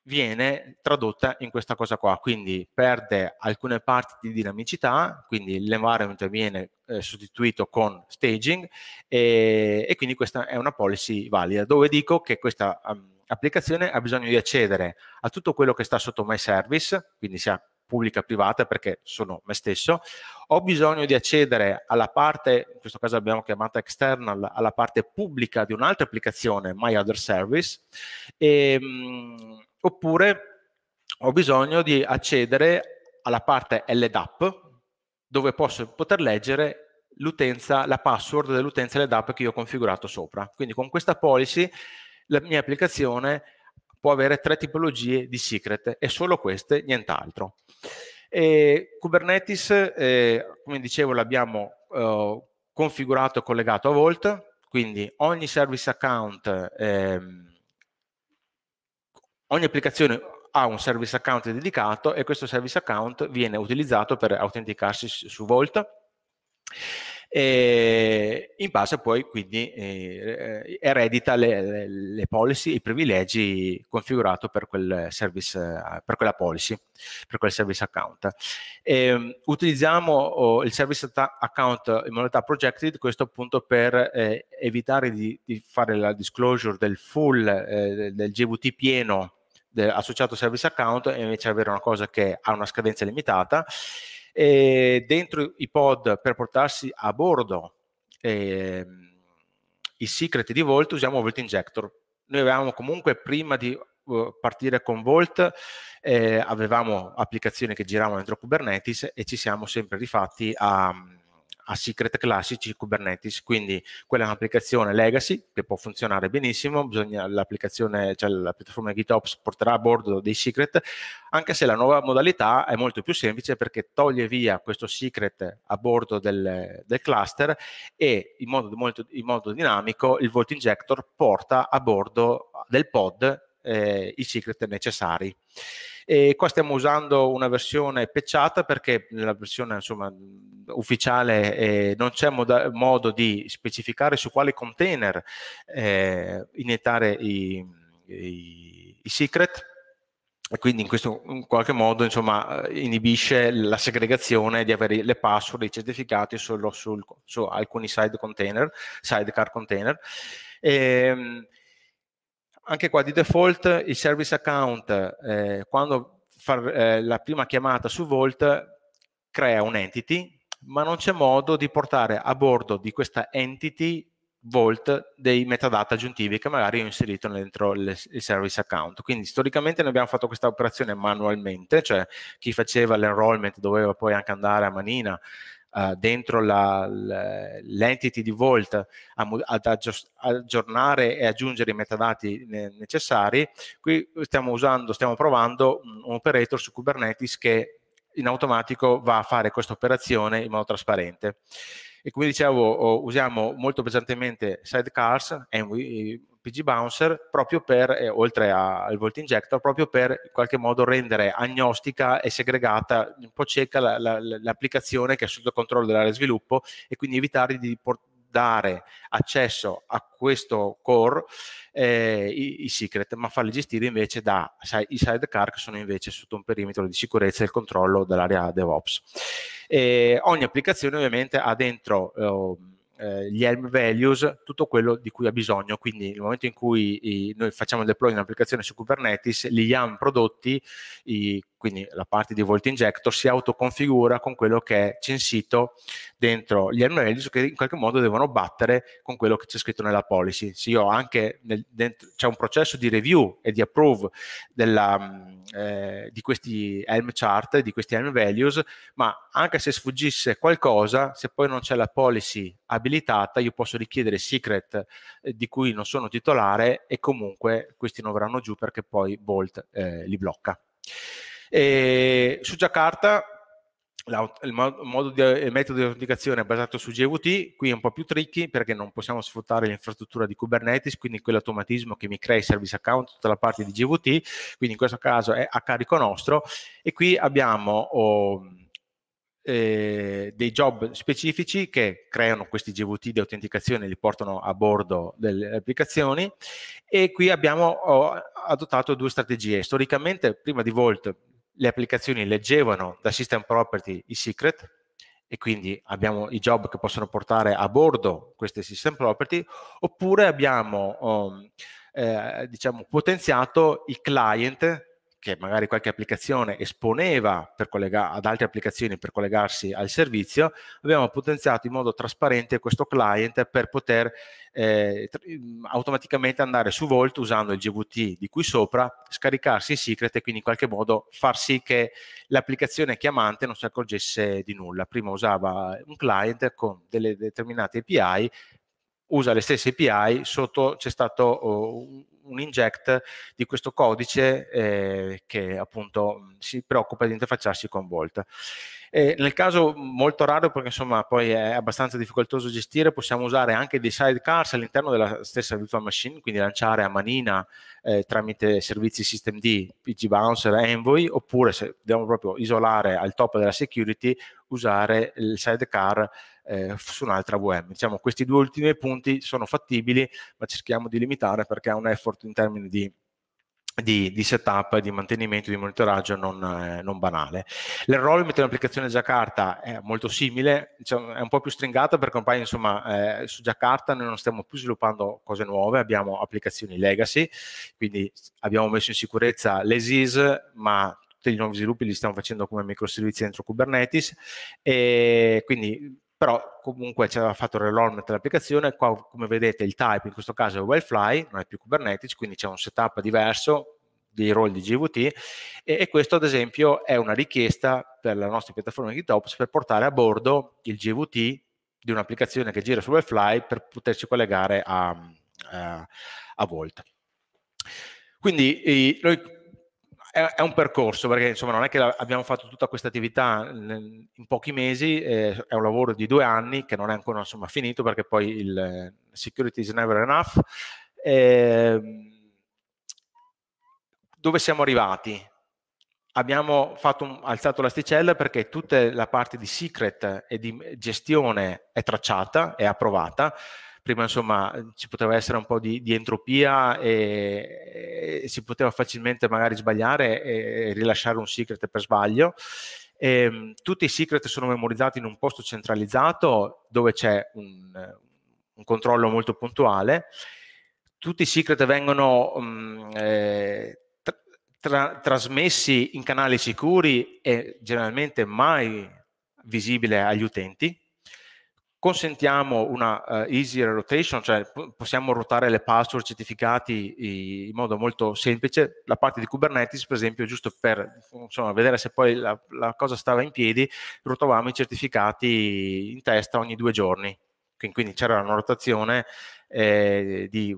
viene tradotta in questa cosa qua, quindi perde alcune parti di dinamicità, quindi l'environment viene eh, sostituito con staging e, e, quindi questa è una policy valida, dove dico che questa um, applicazione ha bisogno di accedere a tutto quello che sta sotto my service, quindi sia pubblica privata perché sono me stesso, ho bisogno di accedere alla parte, in questo caso abbiamo chiamata external, alla parte pubblica di un'altra applicazione, My Other Service, e, mh, oppure ho bisogno di accedere alla parte LDAP, dove posso poter leggere l'utenza, la password dell'utenza LDAP che io ho configurato sopra. Quindi con questa policy la mia applicazione può avere tre tipologie di secret e solo queste, nient'altro. E Kubernetes, eh, come dicevo, l'abbiamo eh, configurato e collegato a Vault, quindi ogni service account, ehm, ogni applicazione ha un service account dedicato e questo service account viene utilizzato per autenticarsi su Vault e in base poi quindi eh, eredita le, le, policy, i privilegi configurato per, quel service, per quella policy, per quel service account. E, ehm, utilizziamo oh, il service account in modalità projected, questo appunto per eh, evitare di, di, fare la disclosure del full, eh, del GVT pieno associato service account e invece avere una cosa che ha una scadenza limitata e dentro i pod per portarsi a bordo eh, i secret di Volt usiamo Volt Injector. Noi avevamo comunque prima di uh, partire con Volt eh, avevamo applicazioni che giravano dentro Kubernetes e ci siamo sempre rifatti a a secret classici Kubernetes, quindi quella è un'applicazione legacy che può funzionare benissimo, bisogna l'applicazione, cioè la piattaforma GitOps porterà a bordo dei secret, anche se la nuova modalità è molto più semplice perché toglie via questo secret a bordo del, del cluster e in modo, molto, in modo dinamico il Vault Injector porta a bordo del pod eh, i secret necessari. E qua stiamo usando una versione pecciata perché nella versione insomma, ufficiale eh, non c'è moda- modo di specificare su quale container eh, iniettare i, i, i secret e quindi in questo in qualche modo insomma, inibisce la segregazione di avere le password, i certificati solo sul, su alcuni side container, sidecar container. E, ehm, anche qua di default il service account eh, quando fa eh, la prima chiamata su Vault crea un entity ma non c'è modo di portare a bordo di questa entity Vault dei metadata aggiuntivi che magari ho inserito dentro il, service account. Quindi storicamente noi abbiamo fatto questa operazione manualmente, cioè chi faceva l'enrollment doveva poi anche andare a manina uh, dentro la, l'entity di Vault ad aggiornare e aggiungere i metadati necessari. Qui stiamo usando, stiamo provando un, operator su Kubernetes che in automatico va a fare questa operazione in modo trasparente. E come dicevo, usiamo molto pesantemente sidecars PG Bouncer proprio per, eh, oltre al Volt Injector, proprio per in qualche modo rendere agnostica e segregata, un po' cieca la, la, l'applicazione che è sotto controllo dell'area sviluppo e quindi evitare di portare dare accesso a questo core eh, i, i, secret, ma farli gestire invece da sai, i sidecar che sono invece sotto un perimetro di sicurezza e il controllo dell'area DevOps. E ogni applicazione ovviamente ha dentro eh, eh, gli Helm Values, tutto quello di cui ha bisogno. Quindi nel momento in cui i, noi facciamo il deploy di un'applicazione su Kubernetes, gli YAM prodotti, i, quindi la parte di Vault Injector, si autoconfigura con quello che è censito dentro gli Values che in qualche modo devono battere con quello che c'è scritto nella policy. Se io anche nel, dentro, c'è un processo di review e di approve della, mm, eh, di questi Helm chart, di questi Helm Values, ma anche se sfuggisse qualcosa, se poi non c'è la policy abilitata, io posso richiedere secret eh, di cui non sono titolare e comunque questi non verranno giù perché poi Bolt eh, li blocca. E su Jakarta il modo di, il metodo di autenticazione è basato su GVT, qui è un po' più tricky perché non possiamo sfruttare l'infrastruttura di Kubernetes, quindi quell'automatismo che mi crea i service account, tutta la parte di GVT, quindi in questo caso è a carico nostro e qui abbiamo oh, eh, dei job specifici che creano questi GVT di autenticazione e li portano a bordo delle applicazioni e qui abbiamo adottato due strategie. Storicamente, prima di Volt, le applicazioni leggevano da system property i secret e quindi abbiamo i job che possono portare a bordo queste system property oppure abbiamo um, eh, diciamo, potenziato il client che magari qualche applicazione esponeva ad altre applicazioni per collegarsi al servizio, abbiamo potenziato in modo trasparente questo client per poter eh, automaticamente andare su Volt usando il GVT di qui sopra, scaricarsi i secret e quindi in qualche modo far sì che l'applicazione chiamante non si accorgesse di nulla. Prima usava un client con delle determinate API, usa le stesse API, sotto c'è stato oh, un inject di questo codice eh, che appunto si preoccupa di interfacciarsi con Volt. E nel caso molto raro, perché insomma poi è abbastanza difficoltoso gestire, possiamo usare anche dei sidecars all'interno della stessa virtual machine, quindi lanciare a manina eh, tramite servizi systemd, PG Bouncer, Envoy, oppure se dobbiamo proprio isolare al top della security, usare il sidecar eh, su un'altra VM. Diciamo, questi due ultimi punti sono fattibili, ma cerchiamo di limitare perché ha un effort in termini di di, di, setup, di mantenimento, di monitoraggio non, eh, non banale. L'enrollment in un'applicazione Jakarta è molto simile, diciamo, è un po' più stringata perché ormai insomma eh, su Jakarta noi non stiamo più sviluppando cose nuove, abbiamo applicazioni legacy, quindi abbiamo messo in sicurezza l'ESIS, ma tutti i nuovi sviluppi li stiamo facendo come microservizi dentro Kubernetes e quindi però comunque ci aveva fatto il reload dell'applicazione, qua come vedete il type in questo caso è Wildfly, non è più Kubernetes, quindi c'è un setup diverso dei role di GVT e, e, questo ad esempio è una richiesta per la nostra piattaforma GitOps per portare a bordo il GVT di un'applicazione che gira su Wildfly per poterci collegare a, a, a Volt. Quindi noi è, un percorso perché insomma non è che abbiamo fatto tutta questa attività in, pochi mesi, eh, è un lavoro di due anni che non è ancora insomma, finito perché poi il security is never enough. Eh, dove siamo arrivati? Abbiamo un, alzato l'asticella perché tutta la parte di secret e di gestione è tracciata, è approvata, prima insomma ci poteva essere un po' di, di entropia e, e, si poteva facilmente magari sbagliare e rilasciare un secret per sbaglio. E, ehm, tutti i secret sono memorizzati in un posto centralizzato dove c'è un, un controllo molto puntuale. Tutti i secret vengono um, eh, tra, trasmessi in canali sicuri e generalmente mai visibile agli utenti consentiamo una uh, easy rotation, cioè possiamo ruotare le password certificati in modo molto semplice. La parte di Kubernetes, per esempio, giusto per insomma, vedere se poi la, la, cosa stava in piedi, ruotavamo i certificati in testa ogni due giorni. Quindi c'era una rotazione eh, di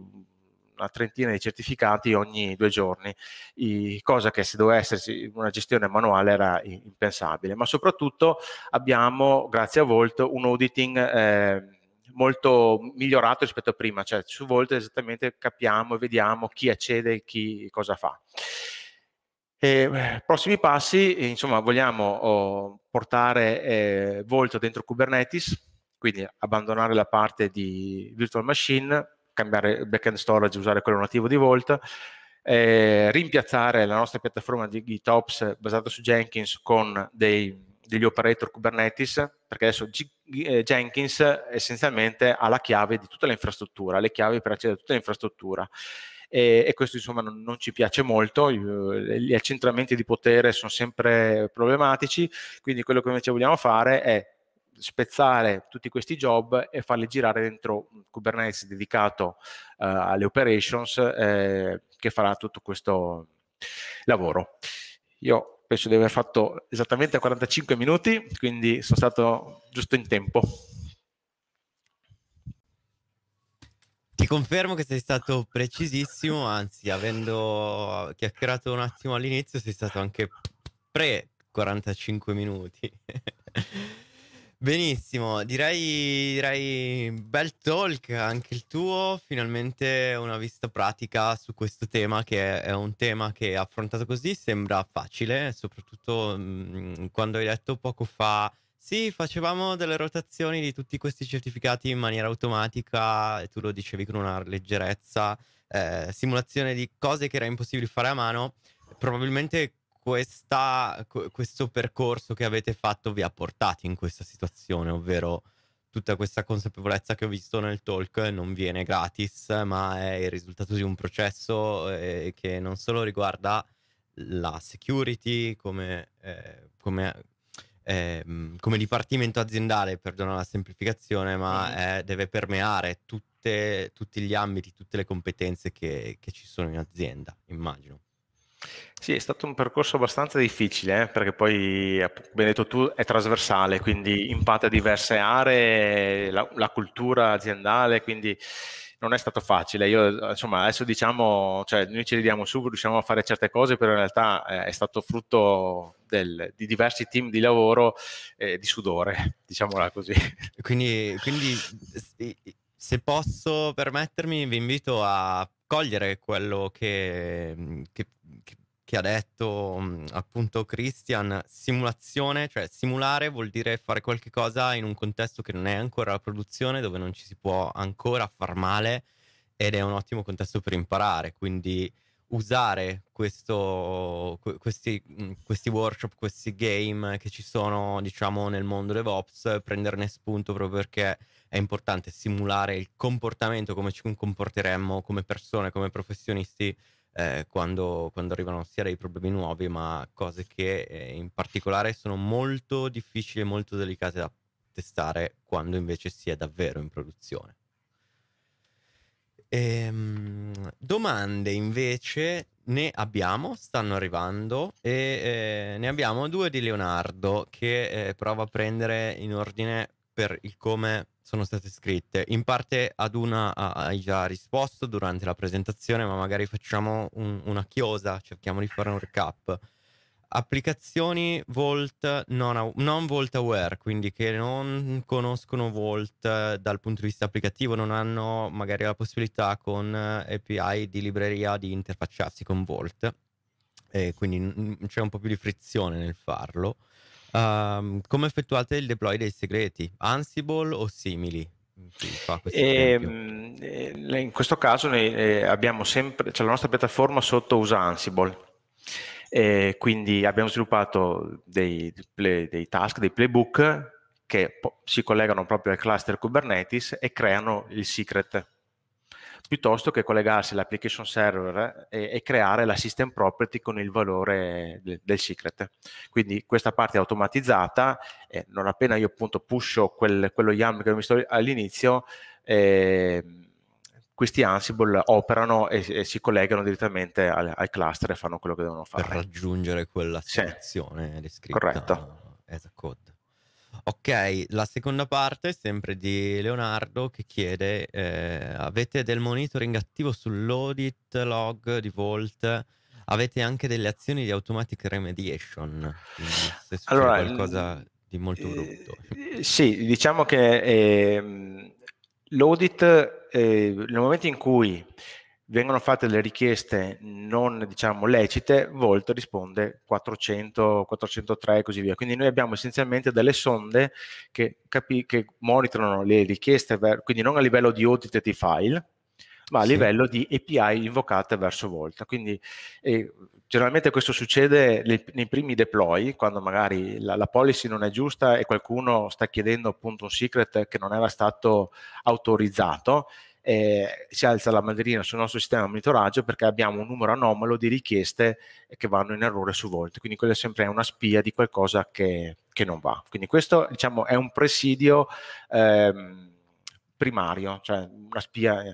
una trentina di certificati ogni due giorni, I, cosa che se doveva esserci una gestione manuale era impensabile. Ma soprattutto abbiamo, grazie a Volt, un auditing eh, molto migliorato rispetto a prima, cioè su Volt esattamente capiamo e vediamo chi accede e chi cosa fa. E, prossimi passi, insomma, vogliamo oh, portare eh, Volt dentro Kubernetes, quindi abbandonare la parte di virtual machine, cambiare backend storage, usare quello nativo di Volt, eh, rimpiazzare la nostra piattaforma di GitOps basata su Jenkins con dei, degli operator Kubernetes, perché adesso G, eh, Jenkins essenzialmente ha la chiave di tutta l'infrastruttura, le chiavi per accedere a tutta l'infrastruttura. E, e, questo insomma non, non, ci piace molto, gli accentramenti di potere sono sempre problematici, quindi quello che invece vogliamo fare è spezzare tutti questi job e farli girare dentro Kubernetes dedicato uh, alle operations eh, che farà tutto questo lavoro. Io penso di aver fatto esattamente 45 minuti, quindi sono stato giusto in tempo. Ti confermo che sei stato precisissimo, anzi, avendo chiacchierato un attimo all'inizio, sei stato anche pre 45 minuti. Benissimo, direi, direi bel talk anche il tuo, finalmente una vista pratica su questo tema che è un tema che affrontato così sembra facile, soprattutto mh, mm, quando hai detto poco fa Sì, facevamo delle rotazioni di tutti questi certificati in maniera automatica e tu lo dicevi con una leggerezza, eh, simulazione di cose che era impossibile fare a mano. Probabilmente questa, questo percorso che avete fatto vi ha portati in questa situazione, ovvero tutta questa consapevolezza che ho visto nel talk non viene gratis, ma è il risultato di un processo eh, che non solo riguarda la security come, eh, come, eh, come, dipartimento aziendale, perdona la semplificazione, ma deve permeare tutte, tutti gli ambiti, tutte le competenze che, che ci sono in azienda, immagino. Sì, è stato un percorso abbastanza difficile, eh, perché poi, come hai detto tu, è trasversale, quindi impatta diverse aree, la, la, cultura aziendale, quindi non è stato facile. Io, insomma, adesso diciamo, cioè, noi ci ridiamo su, riusciamo a fare certe cose, però in realtà eh, è stato frutto del, di diversi team di lavoro eh, di sudore, diciamola così. Quindi, quindi se posso permettermi, vi invito a cogliere quello che, che, che ha detto appunto Christian, simulazione, cioè simulare vuol dire fare qualche cosa in un contesto che non è ancora la produzione, dove non ci si può ancora far male ed è un ottimo contesto per imparare, quindi usare questo, questi, questi, workshop, questi game che ci sono diciamo nel mondo DevOps, prenderne spunto proprio perché è importante simulare il comportamento, come ci comporteremmo come persone, come professionisti eh, quando, quando, arrivano sia dei problemi nuovi, ma cose che eh, in particolare sono molto difficili e molto delicate da testare quando invece si è davvero in produzione. Ehm, domande invece ne abbiamo, stanno arrivando e eh, ne abbiamo due di Leonardo che eh, prova a prendere in ordine per il come sono state scritte. In parte ad una hai già risposto durante la presentazione, ma magari facciamo un, una chiosa, cerchiamo di fare un recap. Applicazioni Volt non, non Volt aware, quindi che non conoscono Volt dal punto di vista applicativo, non hanno magari la possibilità con API di libreria di interfacciarsi con Volt, e quindi c'è un po' più di frizione nel farlo. Um, come effettuate il deploy dei segreti? Ansible o simili? E, ehm, eh, in questo caso noi eh, abbiamo sempre cioè la nostra piattaforma sotto usa Ansible. E quindi abbiamo sviluppato dei, dei task, dei playbook che si collegano proprio al cluster Kubernetes e creano il secret piuttosto che collegarsi all'application server e, e, creare la system property con il valore del, del secret. Quindi questa parte è automatizzata, eh, non appena io appunto pusho quel, quello YAML che ho visto all'inizio, eh, questi Ansible operano e, e, si collegano direttamente al, al, cluster e fanno quello che devono fare. Per raggiungere quella situazione sì. descritta Corretto. as a code. Ok, la seconda parte è sempre di Leonardo che chiede, eh, avete del monitoring attivo sull'audit log di Vault? Avete anche delle azioni di automatic remediation? Se allora, qualcosa di molto brutto. Eh, sì, diciamo che eh, l'audit, eh, nel momento in cui vengono fatte le richieste non diciamo lecite, Volt risponde 400, 403 e così via. Quindi noi abbiamo essenzialmente delle sonde che, capi- che monitorano le richieste, ver- quindi non a livello di audit di file, ma a sì. livello di API invocate verso Volt. Quindi eh, generalmente questo succede nei, nei, primi deploy, quando magari la, la, policy non è giusta e qualcuno sta chiedendo appunto un secret che non era stato autorizzato eh, si alza la bandierina sul nostro sistema di monitoraggio perché abbiamo un numero anomalo di richieste che vanno in errore su volte, quindi quella sempre è una spia di qualcosa che, che non va. Quindi questo diciamo, è un presidio ehm, primario, cioè una spia.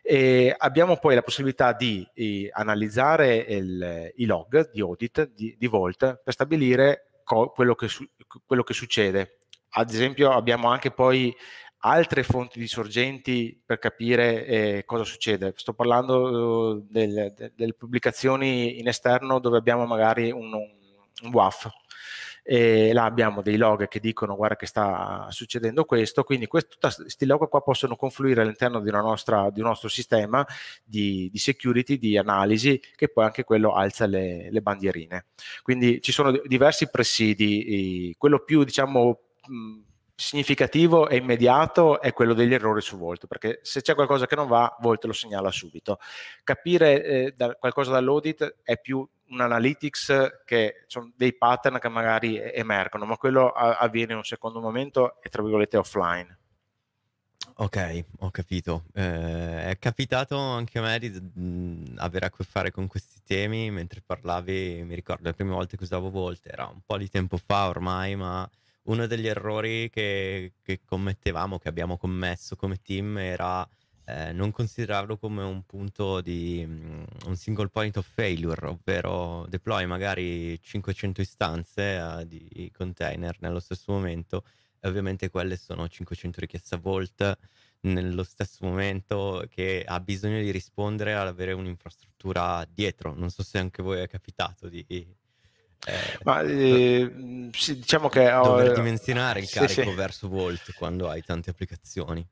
E abbiamo poi la possibilità di, di analizzare il, i log di audit di, di Volt per stabilire quello, che quello che succede. Ad esempio abbiamo anche poi altre fonti di sorgenti per capire eh, cosa succede. Sto parlando uh, delle, delle, pubblicazioni in esterno dove abbiamo magari un, un WAF e là abbiamo dei log che dicono guarda che sta succedendo questo, quindi questi log qua possono confluire all'interno di, nostra, di un nostro sistema di, di, security, di analisi, che poi anche quello alza le, le bandierine. Quindi ci sono diversi presidi, quello più diciamo mh, significativo e immediato è quello degli errori su Volt, perché se c'è qualcosa che non va, Volt lo segnala subito. Capire eh, da, qualcosa dall'audit è più un analytics che sono dei pattern che magari emergono, ma quello avviene in un secondo momento e tra virgolette offline. Ok, ho capito. Eh, è capitato anche a me di mh, avere a che fare con questi temi mentre parlavi, mi ricordo le prime volte che usavo Volt, era un po' di tempo fa ormai, ma uno degli errori che, che commettevamo, che abbiamo commesso come team era eh, non considerarlo come un punto di um, un single point of failure, ovvero deploy magari 500 istanze uh, di container nello stesso momento e ovviamente quelle sono 500 richieste a Volt nello stesso momento che ha bisogno di rispondere ad avere un'infrastruttura dietro. Non so se anche voi è capitato di... Eh, Ma eh, sì, diciamo che dover dimensionare il carico sì, sì. verso Volt quando hai tante applicazioni.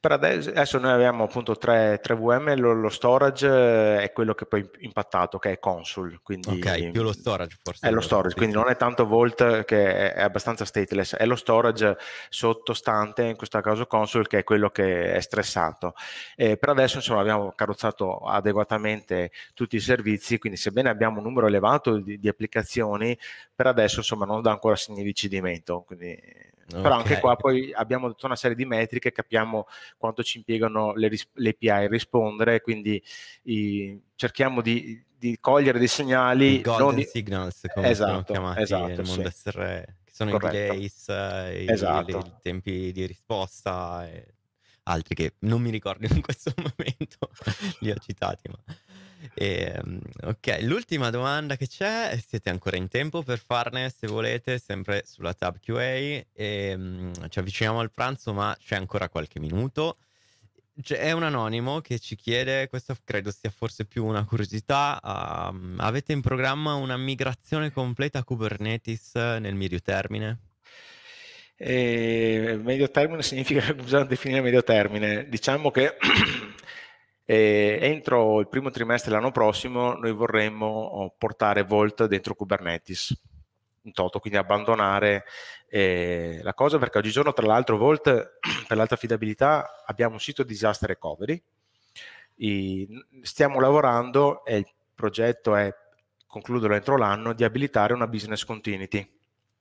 Per adesso, adesso, noi abbiamo appunto 3, 3 VM, lo, lo, storage è quello che poi impattato, che è Consul. Quindi, ok, più lo storage forse. È lo storage, quindi non è tanto Volt che è abbastanza stateless, è lo storage sottostante, in questo caso Consul, che è quello che è stressato. E per adesso insomma abbiamo carrozzato adeguatamente tutti i servizi, quindi sebbene abbiamo un numero elevato di, di applicazioni, per adesso insomma non dà ancora segni di cedimento. Quindi Okay. Però anche qua poi abbiamo tutta una serie di metriche, capiamo quanto ci impiegano le, le API a rispondere, quindi i, cerchiamo di, di, cogliere dei segnali. I golden di... signals, come esatto, sono chiamati esatto, nel mondo sì. SRE, che sono Corretto. i delays, i, esatto. i, tempi di risposta e altri che non mi ricordo in questo momento, li ho citati, ma... E, ehm, ok, l'ultima domanda che c'è, siete ancora in tempo per farne se volete, sempre sulla tab QA. E, um, ci avviciniamo al pranzo, ma c'è ancora qualche minuto. C'è un anonimo che ci chiede, questo credo sia forse più una curiosità, um, avete in programma una migrazione completa a Kubernetes nel medio termine? Eh, medio termine significa che bisogna definire medio termine. Diciamo che E entro il primo trimestre dell'anno prossimo noi vorremmo oh, portare Volt dentro Kubernetes in toto, quindi abbandonare eh, la cosa perché oggigiorno tra l'altro Volt per l'alta affidabilità abbiamo un sito disaster recovery, I, stiamo lavorando e il progetto è concluderlo entro l'anno di abilitare una business continuity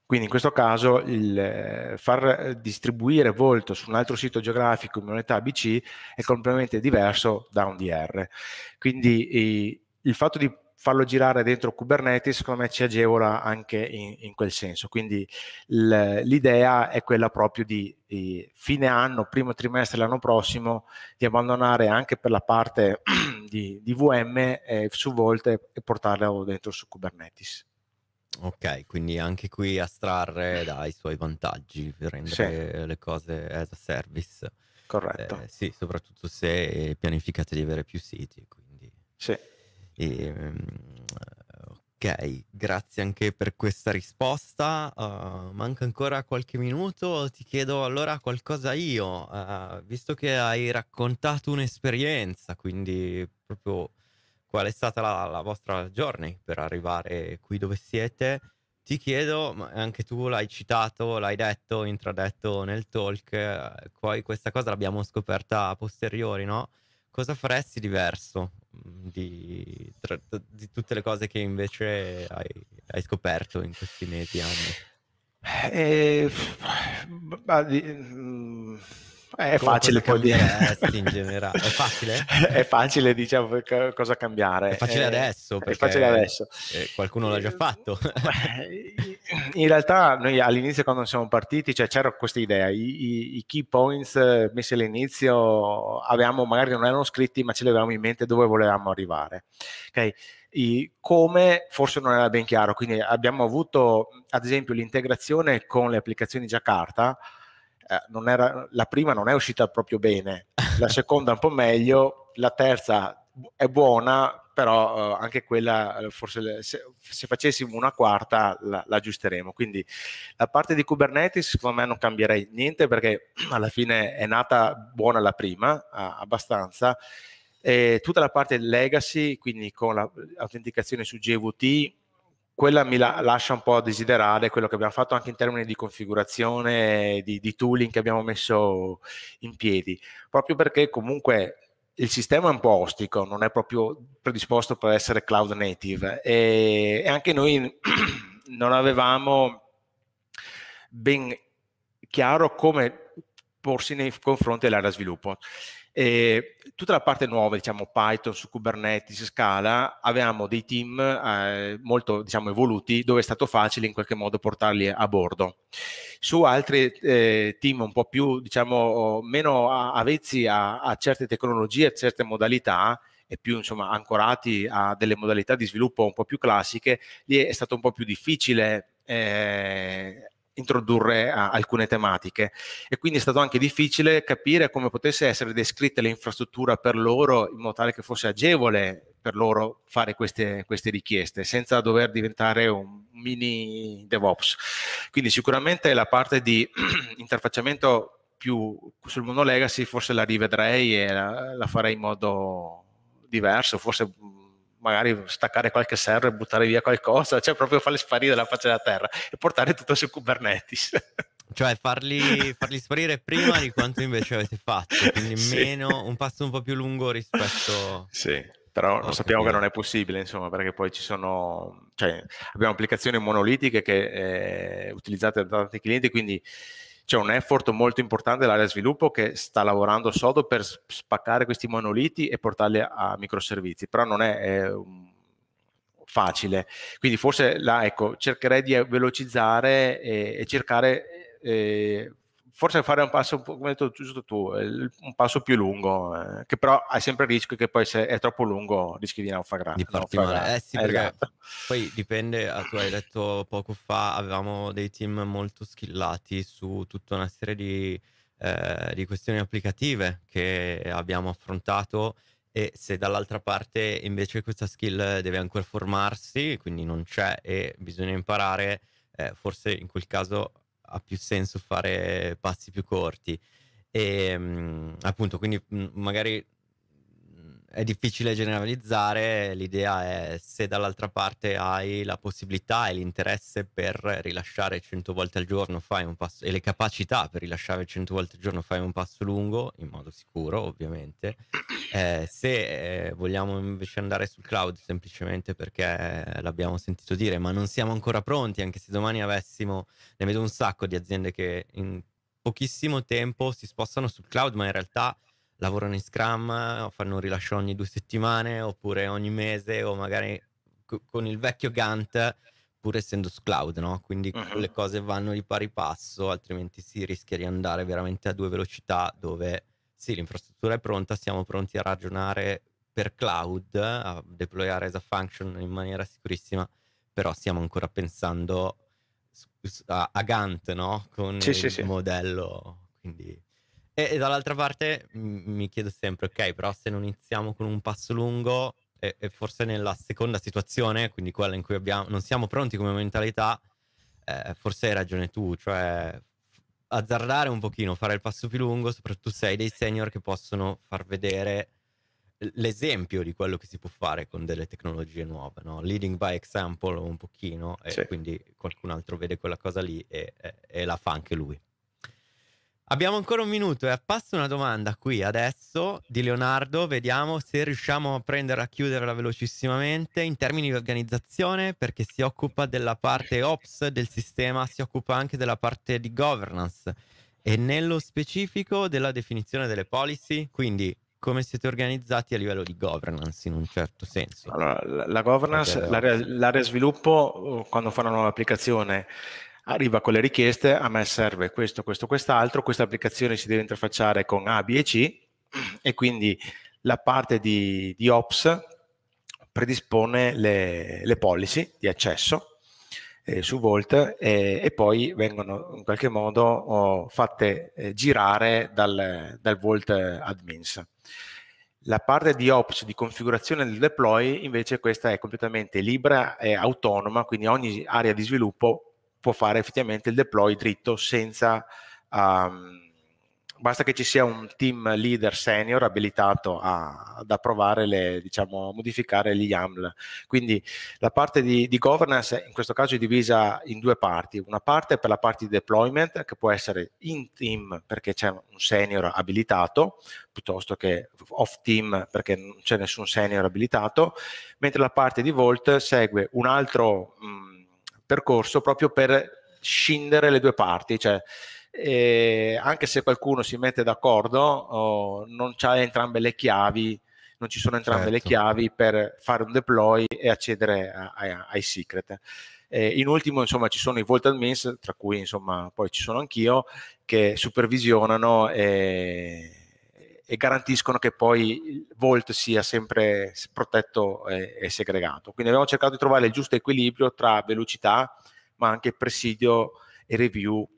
quindi in questo caso il eh, far distribuire Volto su un altro sito geografico in unità ABC è completamente diverso da un DR. Quindi il fatto di farlo girare dentro Kubernetes secondo me ci agevola anche in, in quel senso. Quindi l'idea è quella proprio di, di, fine anno, primo trimestre dell'anno prossimo, di abbandonare anche per la parte di, di VM eh, su Volt e portarlo dentro su Kubernetes. Ok, quindi anche qui astrarre dai suoi vantaggi per rendere sì. le cose as a service. Corretto. Eh, sì, soprattutto se pianificate di avere più siti. Quindi... Sì. E, ehm, ok, grazie anche per questa risposta. Uh, manca ancora qualche minuto, ti chiedo allora qualcosa io, uh, visto che hai raccontato un'esperienza, quindi proprio qual è stata la, la, vostra journey per arrivare qui dove siete. Ti chiedo, anche tu l'hai citato, l'hai detto, intradetto nel talk, eh, poi questa cosa l'abbiamo scoperta a posteriori, no? Cosa faresti diverso mm, di, tra, di tutte le cose che invece hai, hai scoperto in questi mesi, anni? Eh, è facile poi dire in generale. È facile? è facile, diciamo, cosa cambiare. È facile eh, adesso, è facile adesso. qualcuno l'ha già fatto. in realtà noi all'inizio quando siamo partiti cioè, c'era questa idea, I, i, i, key points messi all'inizio avevamo, magari non erano scritti, ma ce li avevamo in mente dove volevamo arrivare. Okay? I, come forse non era ben chiaro, quindi abbiamo avuto ad esempio l'integrazione con le applicazioni Jakarta, eh, era, la prima non è uscita proprio bene, la seconda un po' meglio, la terza è buona, però eh, anche quella eh, forse se, se, facessimo una quarta la, la, aggiusteremo. Quindi la parte di Kubernetes secondo me non cambierei niente perché alla fine è nata buona la prima, abbastanza. E tutta la parte legacy, quindi con l'autenticazione su GVT, quella mi la, lascia un po' a desiderare quello che abbiamo fatto anche in termini di configurazione, di, di tooling che abbiamo messo in piedi, proprio perché comunque il sistema è un po' ostico, non è proprio predisposto per essere cloud native. E, e anche noi non avevamo ben chiaro come porsi nei confronti dell'area sviluppo. E tutta la parte nuova, diciamo Python su Kubernetes, Scala, avevamo dei team eh, molto diciamo, evoluti dove è stato facile in qualche modo portarli a bordo. Su altri eh, team un po' più, diciamo, meno avvezzi a, a certe tecnologie, a certe modalità, e più insomma ancorati a delle modalità di sviluppo un po' più classiche, lì è stato un po' più difficile eh, introdurre a, alcune tematiche e quindi è stato anche difficile capire come potesse essere descritta l'infrastruttura per loro in modo tale che fosse agevole per loro fare queste, queste richieste senza dover diventare un mini DevOps. Quindi sicuramente la parte di interfacciamento più sul mondo legacy forse la rivedrei e la, la farei in modo diverso, forse magari staccare qualche server, buttare via qualcosa, cioè proprio farli sparire dalla faccia della terra e portare tutto su Kubernetes. Cioè farli, farli sparire prima di quanto invece avete fatto, quindi sì. meno, un passo un po' più lungo rispetto... Sì, però oh, sappiamo che non è possibile, insomma, perché poi ci sono... Cioè, abbiamo applicazioni monolitiche che eh, utilizzate da tanti clienti, quindi c'è un effort molto importante dell'area sviluppo che sta lavorando sodo per spaccare questi monoliti e portarli a microservizi, però non è, è facile. Quindi forse là, ecco, cercherei di velocizzare e, e cercare eh, forse fare un passo, come hai detto giusto tu, un passo più lungo, eh, che però hai sempre il rischio che poi se è troppo lungo rischi di naufragare. Di male. Eh sì, perché esatto. poi dipende, tu hai detto poco fa, avevamo dei team molto skillati su tutta una serie di, eh, di questioni applicative che abbiamo affrontato e se dall'altra parte invece questa skill deve ancora formarsi, quindi non c'è e bisogna imparare, eh, forse in quel caso ha più senso fare passi più corti. E mh, appunto, quindi mh, magari è difficile generalizzare, l'idea è se dall'altra parte hai la possibilità e l'interesse per rilasciare 100 volte al giorno fai un passo e le capacità per rilasciare 100 volte al giorno fai un passo lungo, in modo sicuro ovviamente, eh, se eh, vogliamo invece andare sul cloud semplicemente perché l'abbiamo sentito dire ma non siamo ancora pronti, anche se domani avessimo, ne vedo un sacco di aziende che in pochissimo tempo si spostano sul cloud ma in realtà lavorano in Scrum, fanno un rilascio ogni due settimane oppure ogni mese o magari c- con il vecchio Gantt pur essendo su cloud, no? Quindi uh-huh. le cose vanno di pari passo, altrimenti si rischia di andare veramente a due velocità dove sì, l'infrastruttura è pronta, siamo pronti a ragionare per cloud, a deployare as a function in maniera sicurissima, però stiamo ancora pensando a, a Gantt, no? Con sì, il sì, sì. modello, quindi e, e dall'altra parte m- mi chiedo sempre, ok, però se non iniziamo con un passo lungo, e, e, forse nella seconda situazione, quindi quella in cui abbiamo, non siamo pronti come mentalità, eh, forse hai ragione tu, cioè azzardare un pochino, fare il passo più lungo, soprattutto se hai dei senior che possono far vedere l'esempio di quello che si può fare con delle tecnologie nuove, no? leading by example un pochino, e sì. quindi qualcun altro vede quella cosa lì e, e, e la fa anche lui. Abbiamo ancora un minuto e passo una domanda qui adesso di Leonardo, vediamo se riusciamo a prendere a chiuderla velocissimamente. In termini di organizzazione perché si occupa della parte ops del sistema, si occupa anche della parte di governance. E nello specifico della definizione delle policy, quindi come siete organizzati a livello di governance in un certo senso. Allora, la, la governance, l'area, l'area sviluppo quando fa una nuova applicazione arriva con le richieste, a me serve questo, questo, quest'altro, questa applicazione si deve interfacciare con A, B e C e quindi la parte di, di Ops predispone le, le, policy di accesso eh, su Vault eh, e poi vengono in qualche modo oh, fatte eh, girare dal, dal Vault admins. La parte di Ops di configurazione del deploy invece questa è completamente libera e autonoma, quindi ogni area di sviluppo può fare effettivamente il deploy dritto senza um, basta che ci sia un team leader senior abilitato a, ad approvare le, diciamo, modificare gli YAML. Quindi la parte di, di, governance in questo caso è divisa in due parti. Una parte per la parte di deployment, che può essere in team perché c'è un senior abilitato, piuttosto che off team perché non c'è nessun senior abilitato, mentre la parte di Vault segue un altro mh, percorso proprio per scindere le due parti, cioè e anche se qualcuno si mette d'accordo, oh, non c'ha entrambe le chiavi, non ci sono entrambe certo. le chiavi per fare un deploy e accedere a, a, ai secret. Eh, in ultimo, insomma, ci sono i Vault Admins, tra cui insomma, poi ci sono anch'io, che supervisionano e, e garantiscono che poi il Vault sia sempre protetto e, e segregato. Quindi abbiamo cercato di trovare il giusto equilibrio tra velocità, ma anche presidio e review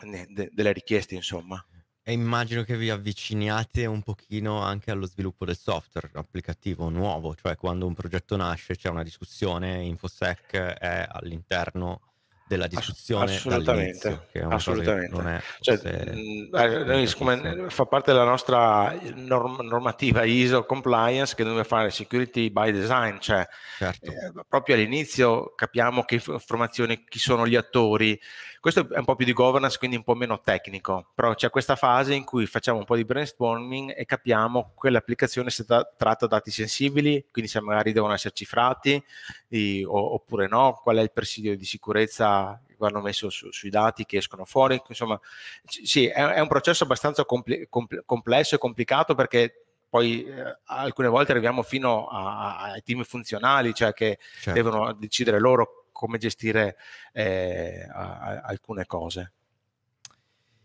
de- delle richieste, insomma. E immagino che vi avviciniate un pochino anche allo sviluppo del software applicativo nuovo, cioè quando un progetto nasce c'è una discussione, InfoSec è all'interno della discussione assolutamente, assolutamente. non è cioè, mh, eh, siccome fa parte della nostra norm- normativa ISO compliance che deve fare security by design, cioè certo. eh, proprio all'inizio capiamo che informazioni, chi sono gli attori, questo è un po' più di governance, quindi un po' meno tecnico, però c'è questa fase in cui facciamo un po' di brainstorming e capiamo quell'applicazione se tra- tratta dati sensibili, quindi se magari devono essere cifrati di, o, oppure no, qual è il presidio di sicurezza vanno messo su, sui dati che escono fuori. Insomma, sì, è, è un processo abbastanza compl- compl- complesso e complicato perché poi eh, alcune volte arriviamo fino a, a, ai team funzionali, cioè che certo. devono decidere loro come gestire eh, a, alcune cose.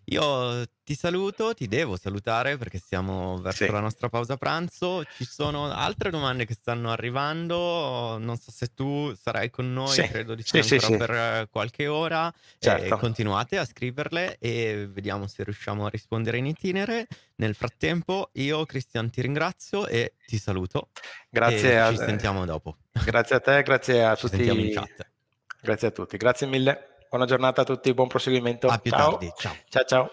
Io ti saluto, ti devo salutare perché siamo verso sì. la nostra pausa pranzo. Ci sono altre domande che stanno arrivando. Non so se tu sarai con noi, sì. credo di sì, ancora per qualche ora. Certo. Eh, continuate a scriverle e vediamo se riusciamo a rispondere in itinere. Nel frattempo, io, Cristian, ti ringrazio e ti saluto. Grazie a te. Ci sentiamo dopo. Grazie a te, grazie a ci tutti. Grazie a tutti, grazie mille. Buona giornata a tutti, buon proseguimento. A più ciao. tardi, ciao. Ciao ciao.